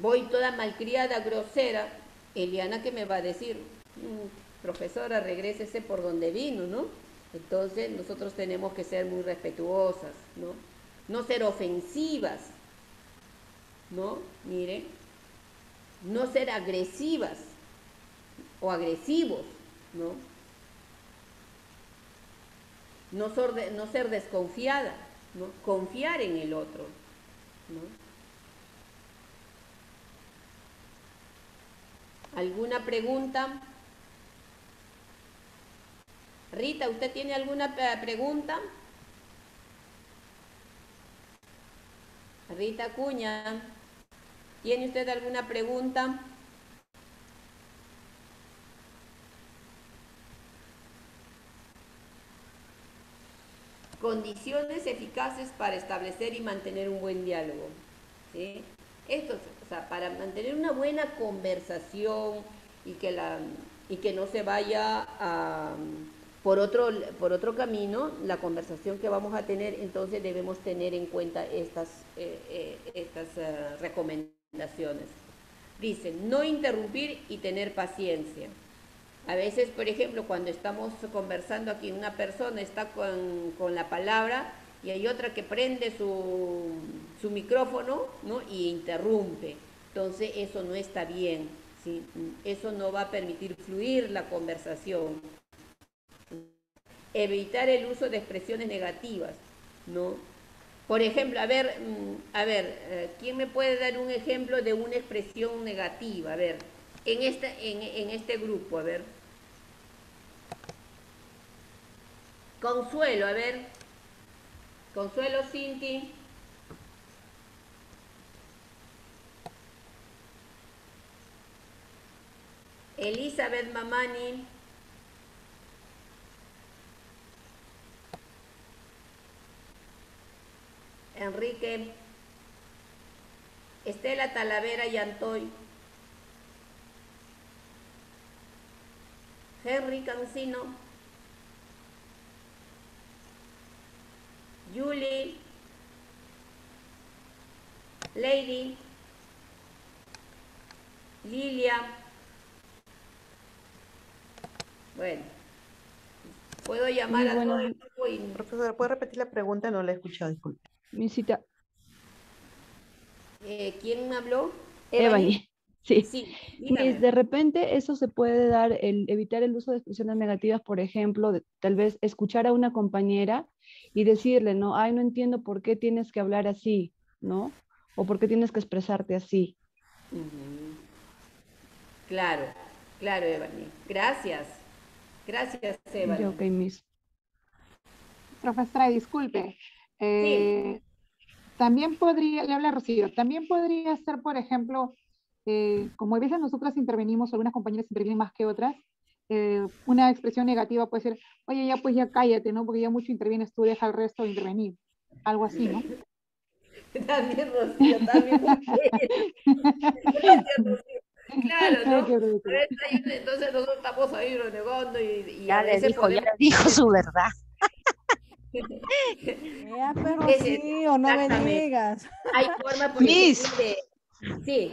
Voy toda malcriada, grosera. Eliana, ¿qué me va a decir? Mm, profesora, regrésese por donde vino, ¿no? Entonces nosotros tenemos que ser muy respetuosas, ¿no? No ser ofensivas, ¿no? Miren, no ser agresivas o agresivos, ¿no? No ser, no ser desconfiada. Confiar en el otro. ¿Alguna pregunta? Rita, ¿usted tiene alguna pe- pregunta? Rita Cuña, ¿tiene usted alguna pregunta? Condiciones eficaces para establecer y mantener un buen diálogo. ¿sí? Esto, o sea, para mantener una buena conversación y que, la, y que no se vaya por, otro, por otro camino, la conversación que vamos a tener, entonces debemos tener en cuenta estas, eh, eh, estas eh, recomendaciones. Dicen, no interrumpir y tener paciencia. A veces, por ejemplo, cuando estamos conversando aquí, una persona está con, la palabra y hay otra que prende su, su micrófono ¿no? y interrumpe. Entonces eso no está bien, eso no va a permitir fluir la conversación. Evitar el uso de expresiones negativas, ¿no? Por ejemplo, a ver, mm, a ver, eh, ¿quién me puede dar un ejemplo de una expresión negativa? A ver, en este, en, este grupo, a ver. Consuelo, a ver. Consuelo Cinti. Elizabeth Mamani. Enrique. Estela Talavera y Henry Cancino. Julie. Lady. Lilia. Bueno. Puedo llamar a todo el grupo y Profesora, ¿puede repetir la pregunta? No la he escuchado, disculpe. Misita, Eh, ¿Quién me habló? Ebony. Sí. Sí, Miss, dígame. de repente eso se puede dar, el evitar el uso de expresiones negativas, por ejemplo, de- tal vez escuchar a una compañera y decirle, no, ay, no entiendo por qué tienes que hablar así, ¿no? O por qué tienes que expresarte así. Claro, claro, Evani. Gracias. Gracias, Evani. Ok, Miss. Profesora, disculpe. eh, También podría, le habla Rocío, también podría ser, por ejemplo, eh, como a veces nosotras intervenimos, algunas compañeras intervienen más que otras, eh, una expresión negativa puede ser, oye, ya pues ya cállate, ¿no? Porque ya mucho intervienes tú, deja al resto de intervenir. Algo así, ¿no? También, Rocío, también. Gracias, Rocío. Claro, ¿no? Ay, Entonces nosotros estamos ahí renegando y, y Ya a le veces dijo, ya le dijo su verdad. Ya, pero sí, o no me digas. Hay forma, por Miss. de... Sí,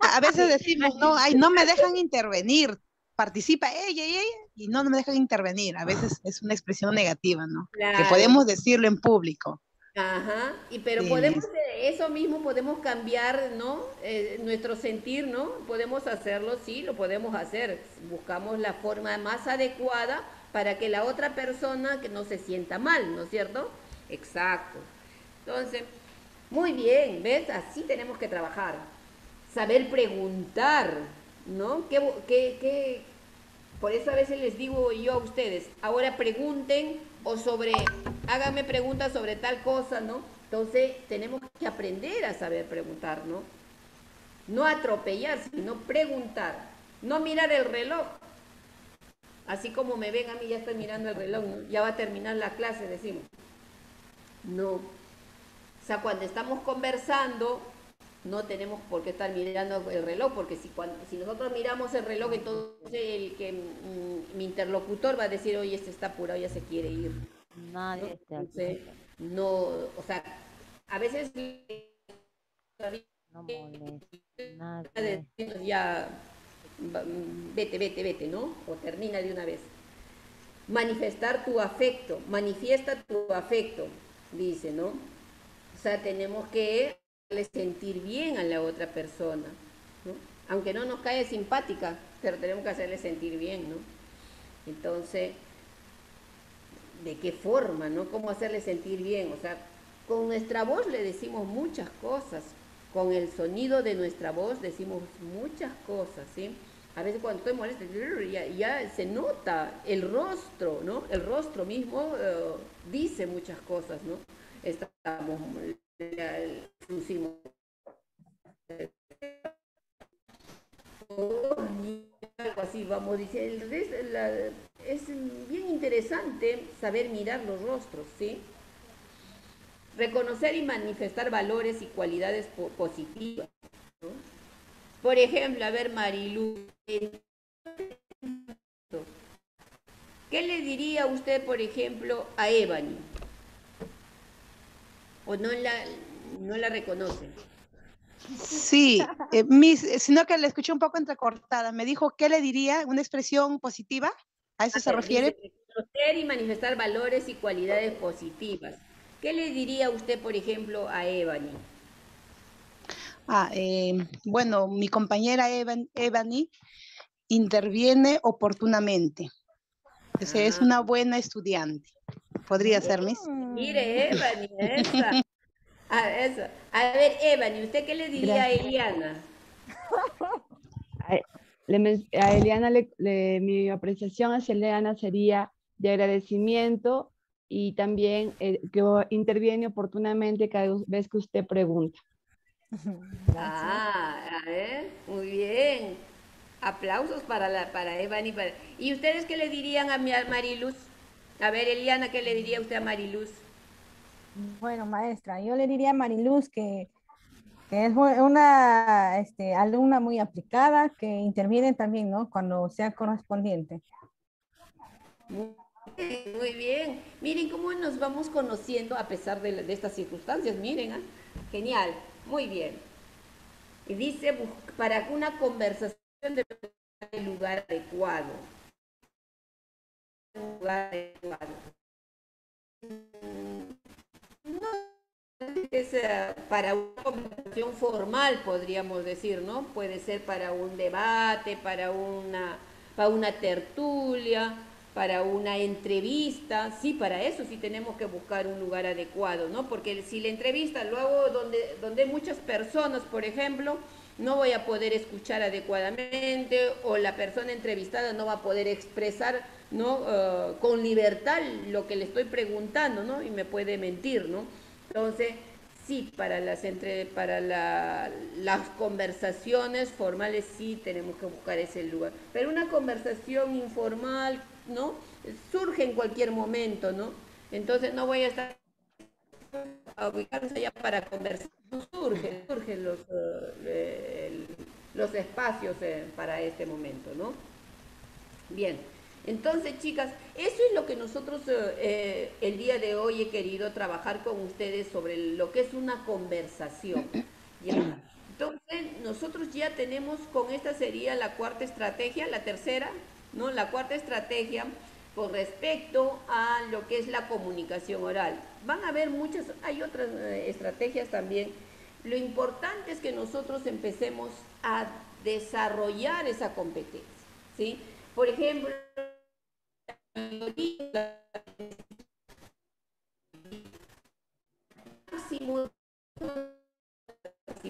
A veces decimos, no, ay, no me dejan intervenir. Participa ella y ella y no, no me dejan intervenir. A veces es una expresión negativa, ¿no? Que Claro. podemos decirlo en público. Ajá, y pero Sí, podemos, eh, eso mismo podemos cambiar, ¿no? Eh, nuestro sentir, ¿no? Podemos hacerlo, sí, lo podemos hacer. Buscamos la forma más adecuada para que la otra persona que no se sienta mal, ¿no es cierto? Exacto. Entonces, muy bien, ¿ves? Así tenemos que trabajar. Saber preguntar, ¿no? ¿Qué, qué, qué- Por eso a veces les digo yo a ustedes, ahora pregunten o sobre, háganme preguntas sobre tal cosa, ¿no? Entonces tenemos que aprender a saber preguntar, ¿no? No atropellar, sino preguntar. No mirar el reloj. Así como me ven a mí, ya estoy mirando el reloj. Ya va a terminar la clase, decimos. No. O sea, cuando estamos conversando, no tenemos por qué estar mirando el reloj, porque si, cuando, si nosotros miramos el reloj, entonces el que mm, mi interlocutor va a decir, oye, este está apurado, ya se quiere ir. Nadie Entonces, no, o sea, a veces no decimos ya, vete, vete, vete, ¿no? O termina de una vez. Manifestar tu afecto, manifiesta tu afecto, dice, ¿no? O sea, tenemos que hacerle sentir bien a la otra persona, ¿no? Aunque no nos cae simpática, pero tenemos que hacerle sentir bien, ¿no? Entonces, ¿de qué forma? ¿Cómo hacerle sentir bien? O sea, con nuestra voz le decimos muchas cosas, con el sonido de nuestra voz decimos muchas cosas, ¿sí? A veces cuando estoy molesta, ya, ya se nota el rostro, ¿no? El rostro mismo eh, dice muchas cosas, ¿no? Estamos, algo así, vamos diciendo. Es bien interesante saber mirar los rostros, ¿sí? Reconocer y manifestar valores y cualidades positivas. Por ejemplo, a ver, Marilu, ¿qué le diría usted, por ejemplo, a Ebony? ¿O no la, no la reconoce? Sí, eh, mis, sino que la escuché un poco entrecortada. Me dijo, ¿qué le diría? ¿Una expresión positiva? ¿A eso se refiere? Reconocer y manifestar valores y cualidades positivas. ¿Qué le diría usted, por ejemplo, a Ebony? Ah, eh, bueno, mi compañera Evan, Ebony interviene oportunamente. Es, es una buena estudiante. Podría ser, Miss. Mire, Ebony, esa. A, eso. a ver, Ebony, ¿usted qué le diría a Eliana? A, Eliana, le, le, mi apreciación hacia Eliana sería de agradecimiento y también eh, que interviene oportunamente cada vez que usted pregunta. Ah, a ver, muy bien. Aplausos para, la, para Evan y para... ¿Y ustedes qué le dirían a Mariluz? A ver, Eliana, ¿qué le diría usted a Mariluz? Bueno, maestra, yo le diría a Mariluz que, que es una este, alumna muy aplicada, que interviene también, ¿no? Cuando sea correspondiente. Muy bien. Miren cómo nos vamos conociendo a pesar de, de estas circunstancias. Miren, ¿ah? genial. Muy bien. Y dice, para una conversación de lugar adecuado. Lugar adecuado. No es para una conversación formal, podríamos decir, ¿no? Puede ser para un debate, para una, para una tertulia, para una entrevista, sí, para eso sí tenemos que buscar un lugar adecuado, ¿no? Porque si la entrevista lo hago donde, donde muchas personas, por ejemplo, no voy a poder escuchar adecuadamente o la persona entrevistada no va a poder expresar, ¿no? Uh, con libertad lo que le estoy preguntando, ¿no? Y me puede mentir, ¿no? Entonces, sí, para las, entre, para la, las conversaciones formales sí tenemos que buscar ese lugar. Pero una conversación informal, ¿no? Surge en cualquier momento, ¿no? Entonces no voy a estar a ubicarse allá para conversar. Surgen, surgen los, uh, los espacios eh, para este momento, ¿no? Bien, entonces chicas, eso es lo que nosotros eh, el día de hoy he querido trabajar con ustedes sobre lo que es una conversación. Entonces, nosotros ya tenemos con esta sería la cuarta estrategia, la tercera, ¿no? La cuarta estrategia con respecto a lo que es la comunicación oral. Van a haber muchas, hay otras eh, estrategias también. Lo importante es que nosotros empecemos a desarrollar esa competencia, ¿sí? Por ejemplo,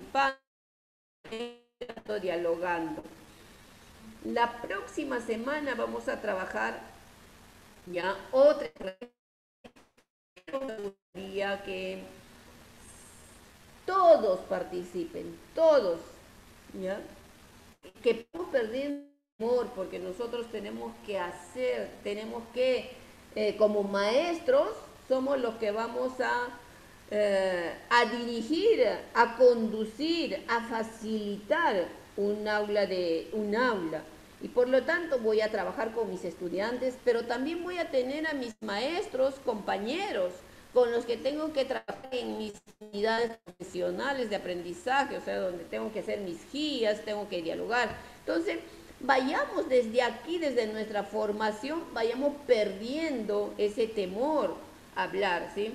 participando, dialogando. La próxima semana vamos a trabajar ya otra día que todos participen, todos, ¿ya? Que estamos perdiendo porque nosotros tenemos que hacer, tenemos que, eh, como maestros, somos los que vamos a, eh, a dirigir, a conducir, a facilitar un aula de un aula y por lo tanto voy a trabajar con mis estudiantes, pero también voy a tener a mis maestros, compañeros, con los que tengo que trabajar en mis unidades profesionales de aprendizaje, o sea, donde tengo que hacer mis guías, tengo que dialogar. Entonces, vayamos desde aquí, desde nuestra formación, vayamos perdiendo ese temor a hablar, ¿sí?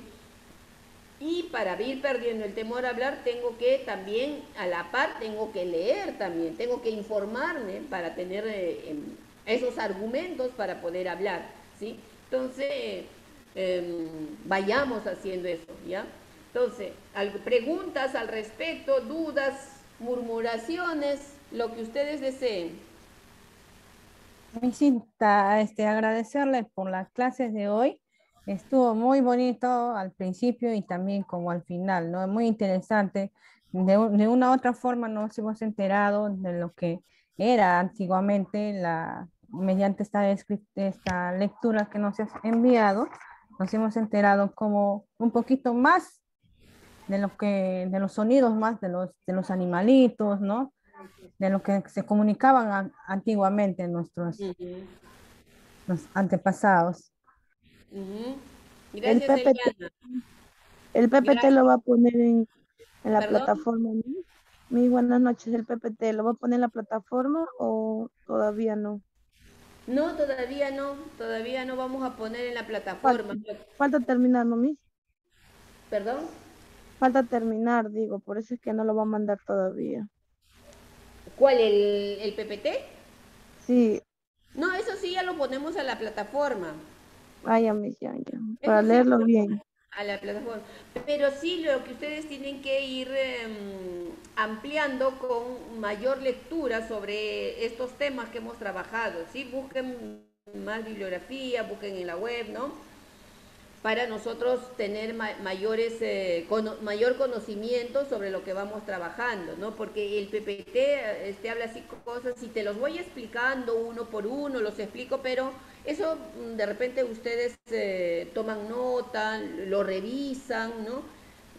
Y para ir perdiendo el temor a hablar, tengo que también, a la par, tengo que leer también, tengo que informarme para tener eh, em, esos argumentos para poder hablar, ¿sí? Entonces, em, vayamos haciendo eso, ¿ya? Entonces, preguntas al respecto, dudas, murmuraciones, lo que ustedes deseen. Visita, este, agradecerle por las clases de hoy. Estuvo muy bonito al principio y también como al final, ¿no? Muy interesante. De, de una u otra forma nos hemos enterado de lo que era antiguamente la, mediante esta, esta lectura que nos has enviado, nos hemos enterado como un poquito más de lo que, de los sonidos más de los, de los animalitos, ¿no? De lo que se comunicaban antiguamente nuestros los antepasados. el PPT, el PPT lo va a poner en, en la plataforma. Muy buenas noches, el PPT, ¿lo va a poner en la plataforma o todavía no? No, todavía no, todavía no vamos a poner en la plataforma. Falta, terminar, ¿no, Miss? ¿Perdón? Falta terminar, digo, por eso es que no lo va a mandar todavía. ¿Cuál, el, el PPT? Sí. No, eso sí ya lo ponemos a la plataforma. Vaya, Miss, ya, ya, para leerlo bien a la plataforma. Pero sí lo que ustedes tienen que ir em, ampliando con mayor lectura sobre estos temas que hemos trabajado. ¿sí? Busquen más bibliografía, busquen en la web, ¿no? Para nosotros tener mayores, eh, mayor conocimiento sobre lo que vamos trabajando, ¿no? Porque el PPT este, habla así cosas y te los voy explicando uno por uno, los explico, pero eso mm, de repente ustedes eh, toman nota, lo revisan, ¿no?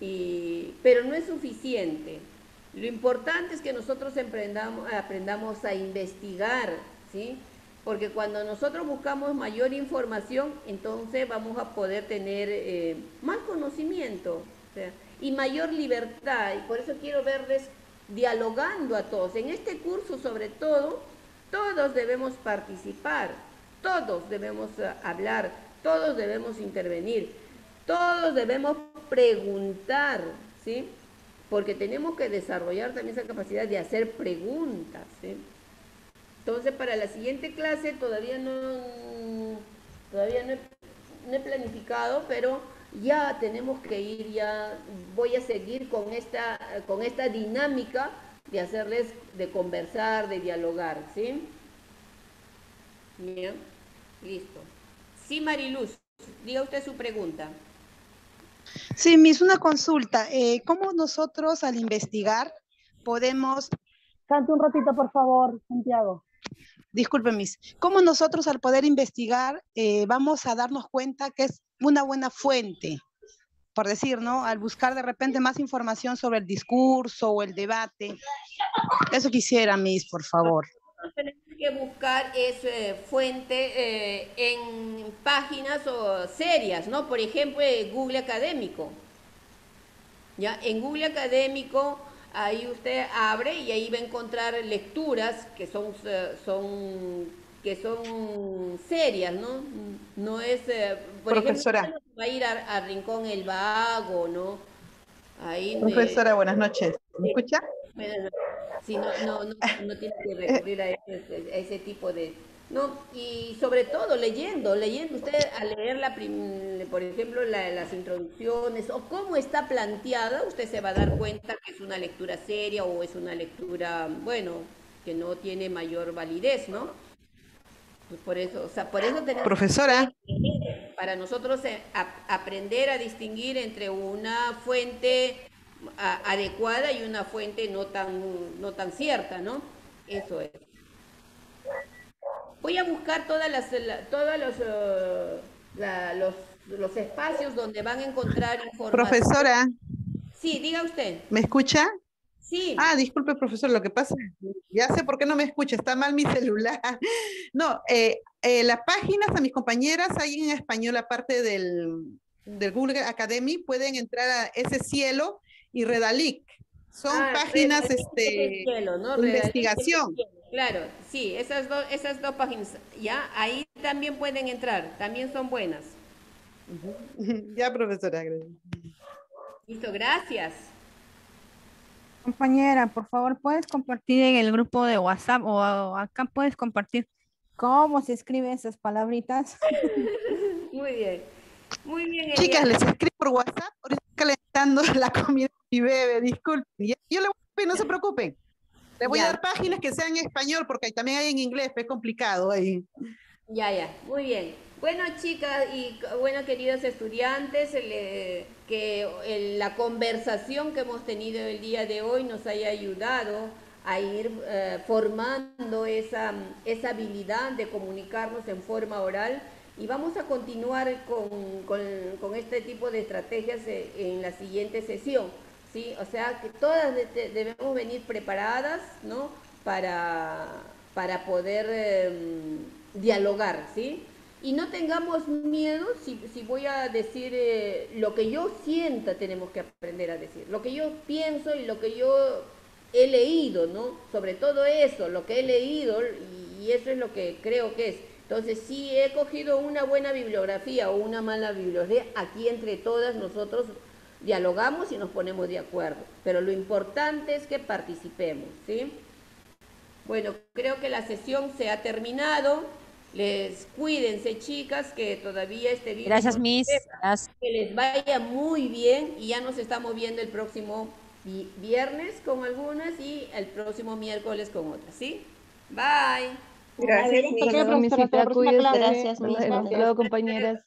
Y, pero no es suficiente. Lo importante es que nosotros aprendamos a investigar, ¿sí? Porque cuando nosotros buscamos mayor información, entonces vamos a poder tener eh, más conocimiento y mayor libertad. Y por eso quiero verles dialogando a todos. En este curso, sobre todo, todos debemos participar, todos debemos eh, hablar, todos debemos intervenir, todos debemos preguntar, ¿sí? Porque tenemos que desarrollar también esa capacidad de hacer preguntas. Entonces, para la siguiente clase todavía no, todavía no he, planificado, pero ya tenemos que ir, ya voy a seguir con esta, con esta dinámica de hacerles, de conversar, de dialogar, ¿sí? Bien, listo. Sí, Mariluz, diga usted su pregunta. Sí, Miss, una consulta. Eh, ¿Cómo nosotros al investigar podemos... Cante un ratito, por favor, Santiago disculpen mis, cómo nosotros al poder investigar eh, vamos a darnos cuenta que es una buena fuente, por decir, ¿no? Al buscar de repente más información sobre el discurso o el debate. Eso quisiera, mis, por favor. Tenemos que buscar esa eh, fuente eh, en páginas o serias, ¿no? Por ejemplo, Google Académico. ¿Ya? En Google Académico ahí usted abre y ahí va a encontrar lecturas que son, eh, son, que son serias, ¿no? No es, eh, por Profesora. ejemplo, va a ir a, Rincón El Vago, ¿no? Ahí Profesora, buenas noches. ¿Me escucha? Sí, no, no, no, no tiene que recurrir a ese, a ese tipo de, no, y sobre todo leyendo, leyendo usted al leer la por ejemplo las introducciones o cómo está planteada, usted se va a dar cuenta que es una lectura seria o es una lectura, bueno, que no tiene mayor validez, ¿no? Pues por eso, o sea, por eso tenemos Profesora. para nosotros eh, aprender a distinguir entre una fuente adecuada y una fuente no tan no tan cierta, ¿no? Eso es. Voy a buscar todas las, todos los, eh, los, los, espacios donde van a encontrar información. Profesora. Sí, diga usted. ¿Me escucha? Sí. Ah, disculpe, profesor, lo que pasa, ya sé por qué no me escucha, está mal mi celular. No, eh, eh, las páginas a mis compañeras ahí en español, aparte del, del Google Academy, pueden entrar a ese cielo y Redalic. Son Ah, páginas este, de cielo, ¿no? investigación. de cielo. Claro, sí, esas dos, esas dos páginas, ya, ahí también pueden entrar, también son buenas. Ya, profesora. gracias. Listo, gracias. Compañera, por favor, ¿puedes compartir en el grupo de WhatsApp o acá puedes compartir cómo se escriben esas palabritas? Muy bien. Muy bien. Chicas, les escribo por WhatsApp, ahorita calentando la comida de mi bebé, disculpen. Yo le voy a no se preocupen. Le voy Ya. a dar páginas que sean en español, porque también hay en inglés, es complicado ahí. Ya, ya, muy bien. Bueno, chicas y bueno, queridos estudiantes, el, eh, que el- la conversación que hemos tenido el día de hoy nos haya ayudado a ir eh, formando esa, esa habilidad de comunicarnos en forma oral y vamos a continuar con, con- con este tipo de estrategias eh, en la siguiente sesión. ¿Sí? O sea, que todas de- de- debemos venir preparadas ¿no? para, para poder em, dialogar, ¿sí? Y no tengamos miedo, si, si voy a decir eh, lo que yo sienta, tenemos que aprender a decir. Lo que yo pienso y lo que yo he leído, ¿no? Sobre todo eso, lo que he leído, y, y eso es lo que creo que es. Entonces, si he cogido una buena bibliografía o una mala bibliografía, aquí entre todas nosotros dialogamos y nos ponemos de acuerdo. Pero lo importante es que participemos, ¿sí? Bueno, creo que la sesión se ha terminado. Les cuídense, chicas, que todavía este virus Gracias, Miss. Gracias. Que les vaya muy bien y ya nos estamos viendo el próximo vi- viernes con algunas y el próximo miércoles con otras, ¿sí? Bye. Gracias. Gracias, luego, compañeras.